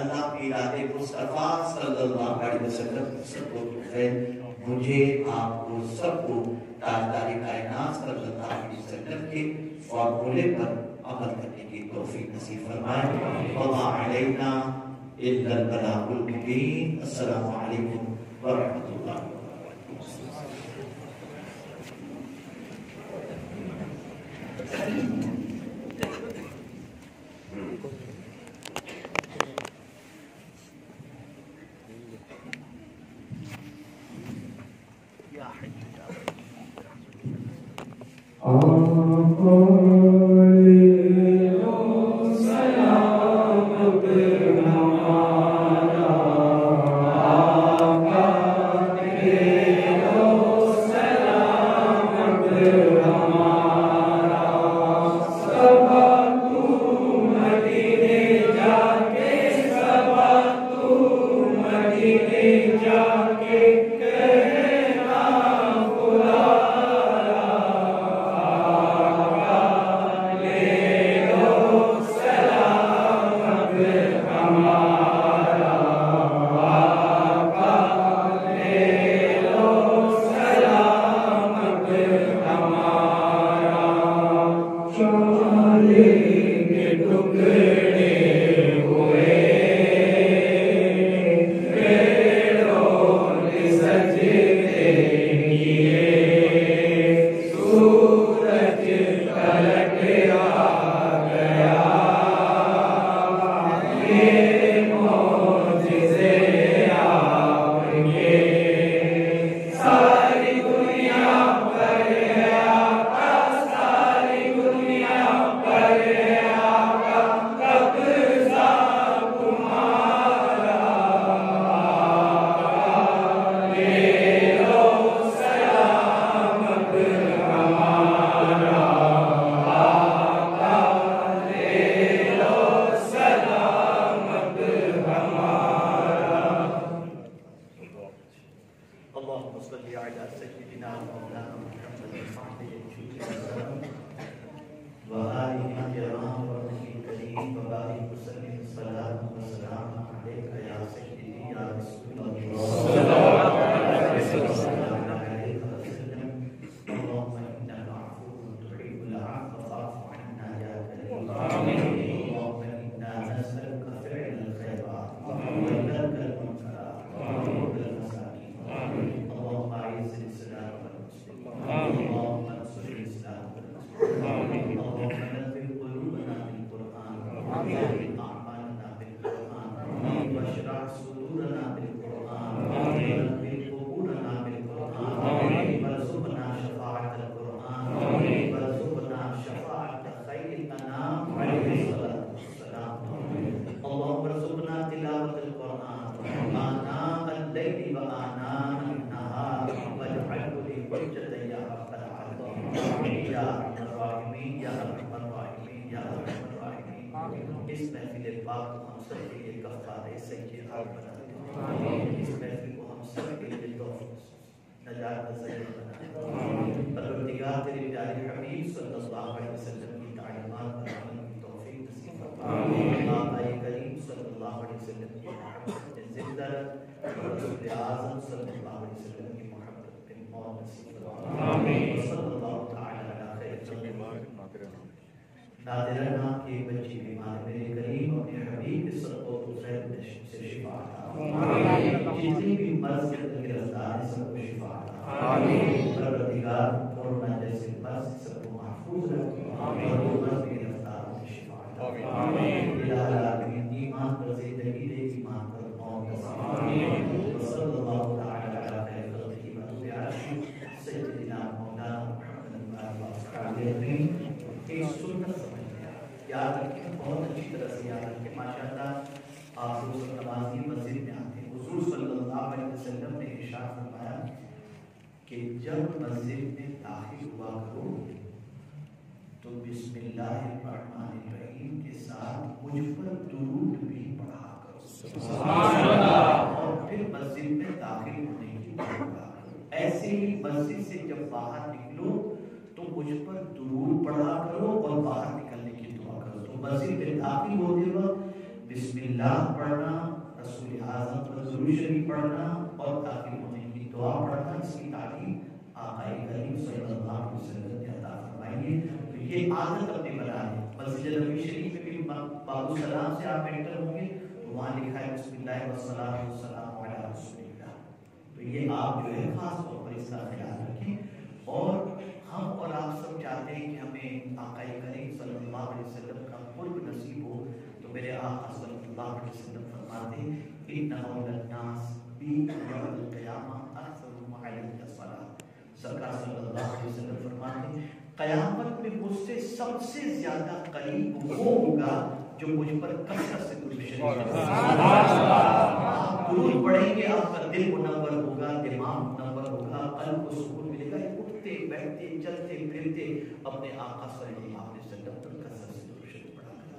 अल्लाह मीराद मुस्तफ़ा सल्लल्लाहु अलैहि वसल्लम सबको मुझे आपको सबको ताजदारी कायनात सल्लल्लाहु अलैहि वसल्लम के फॉर्मूले पर अमल करने की तौफीक नसीब फरमाए। वमा अलैना बलागुल मुबीन। अस्सलामु अलैकुम व रहमतुल्लाहि व बरकातुहू खैर नादिराना के बच्चे बीमार मेरे करीम अपने हबीब सबको खैर से शिफा अता जितनी भी मर्ज के गिरफ़्तार सबको शिफा अता आमीन। परवरदिगार कोरोना जैसे मर्ज सबको महफूज रख। और मर्ज के गिरफ़्तार से शिफा अता आमीन। इलाहा आमीन ईमान पर ज़िंदगी दे ईमान पर मौत नसीब आमीन सल्लल्लाहु तआला अला खैर खल्क़िही व बिआशी सय्यिदिना मौलाना मुहम्मद व अस्हाबिही एक सुन्नत समझ लिया याद रखें बहुत अच्छी तरह से याद रखें। माशाल्लाह आप रोज नमाजी मस्जिद में आते हैं। हुजूर सल्लल्लाहु अलैहि वसल्लम ने इरशाद फरमाया कि जब मस्जिद में दाखिल हुआ करो तो बिस्मिल्लाहिर्रहमानिर्रहीम के साथ मुझ पर दुरूद भी पढ़ा करो। और फिर मस्जिद में दाखिल होने की ऐसे ही मस्जिद से जब बाहर निकलो तो मुझ पर दुरूद पढ़ा करो और बाहर निकलने की दुआ करो तो मस्जिद में दाखिल होते वक्त। बिस्मिल्लाह पढ़ना, रसूल आज़म पर दुरूद शरीफ पढ़ना और दाखिल होने की दुआ पढ़ना इसकी तालीम आका करीम सल्लल्लाहु अलैहि वसल्लम ने अता फरमाई तो ये आदत अपने बनाए मस्जिद नबी शरीफ में भी बाबू सलाम से आप एंटर होंगे तो वहाँ लिखा है, बिस्मिल्लाह वस्सलातु वस्सलामु अला रसूलिल्लाह। तो ये आप जो है, खास तौर पर इसका ख्याल रखें। और हम और आप सब चाहते हैं कि हमें आका करीम सल्लल्लाहु अलैहि वसल्लम कुर्ब नसीब हो तो मेरे आका सल्लल्लाहु अलैहि वसल्लम फरमाते फरमाते क़यामत में मुझसे सबसे ज़्यादा करीब वो होगा जो मुझ पर कसरत से पढ़ेंगे आपका दिल मुनव्वर होगा, दिमाग मुनव्वर होगा कल्ब को सुकून मिलेगा। उठते, बैठते, चलते, फिरते, अपने आका सल्लल्लाहु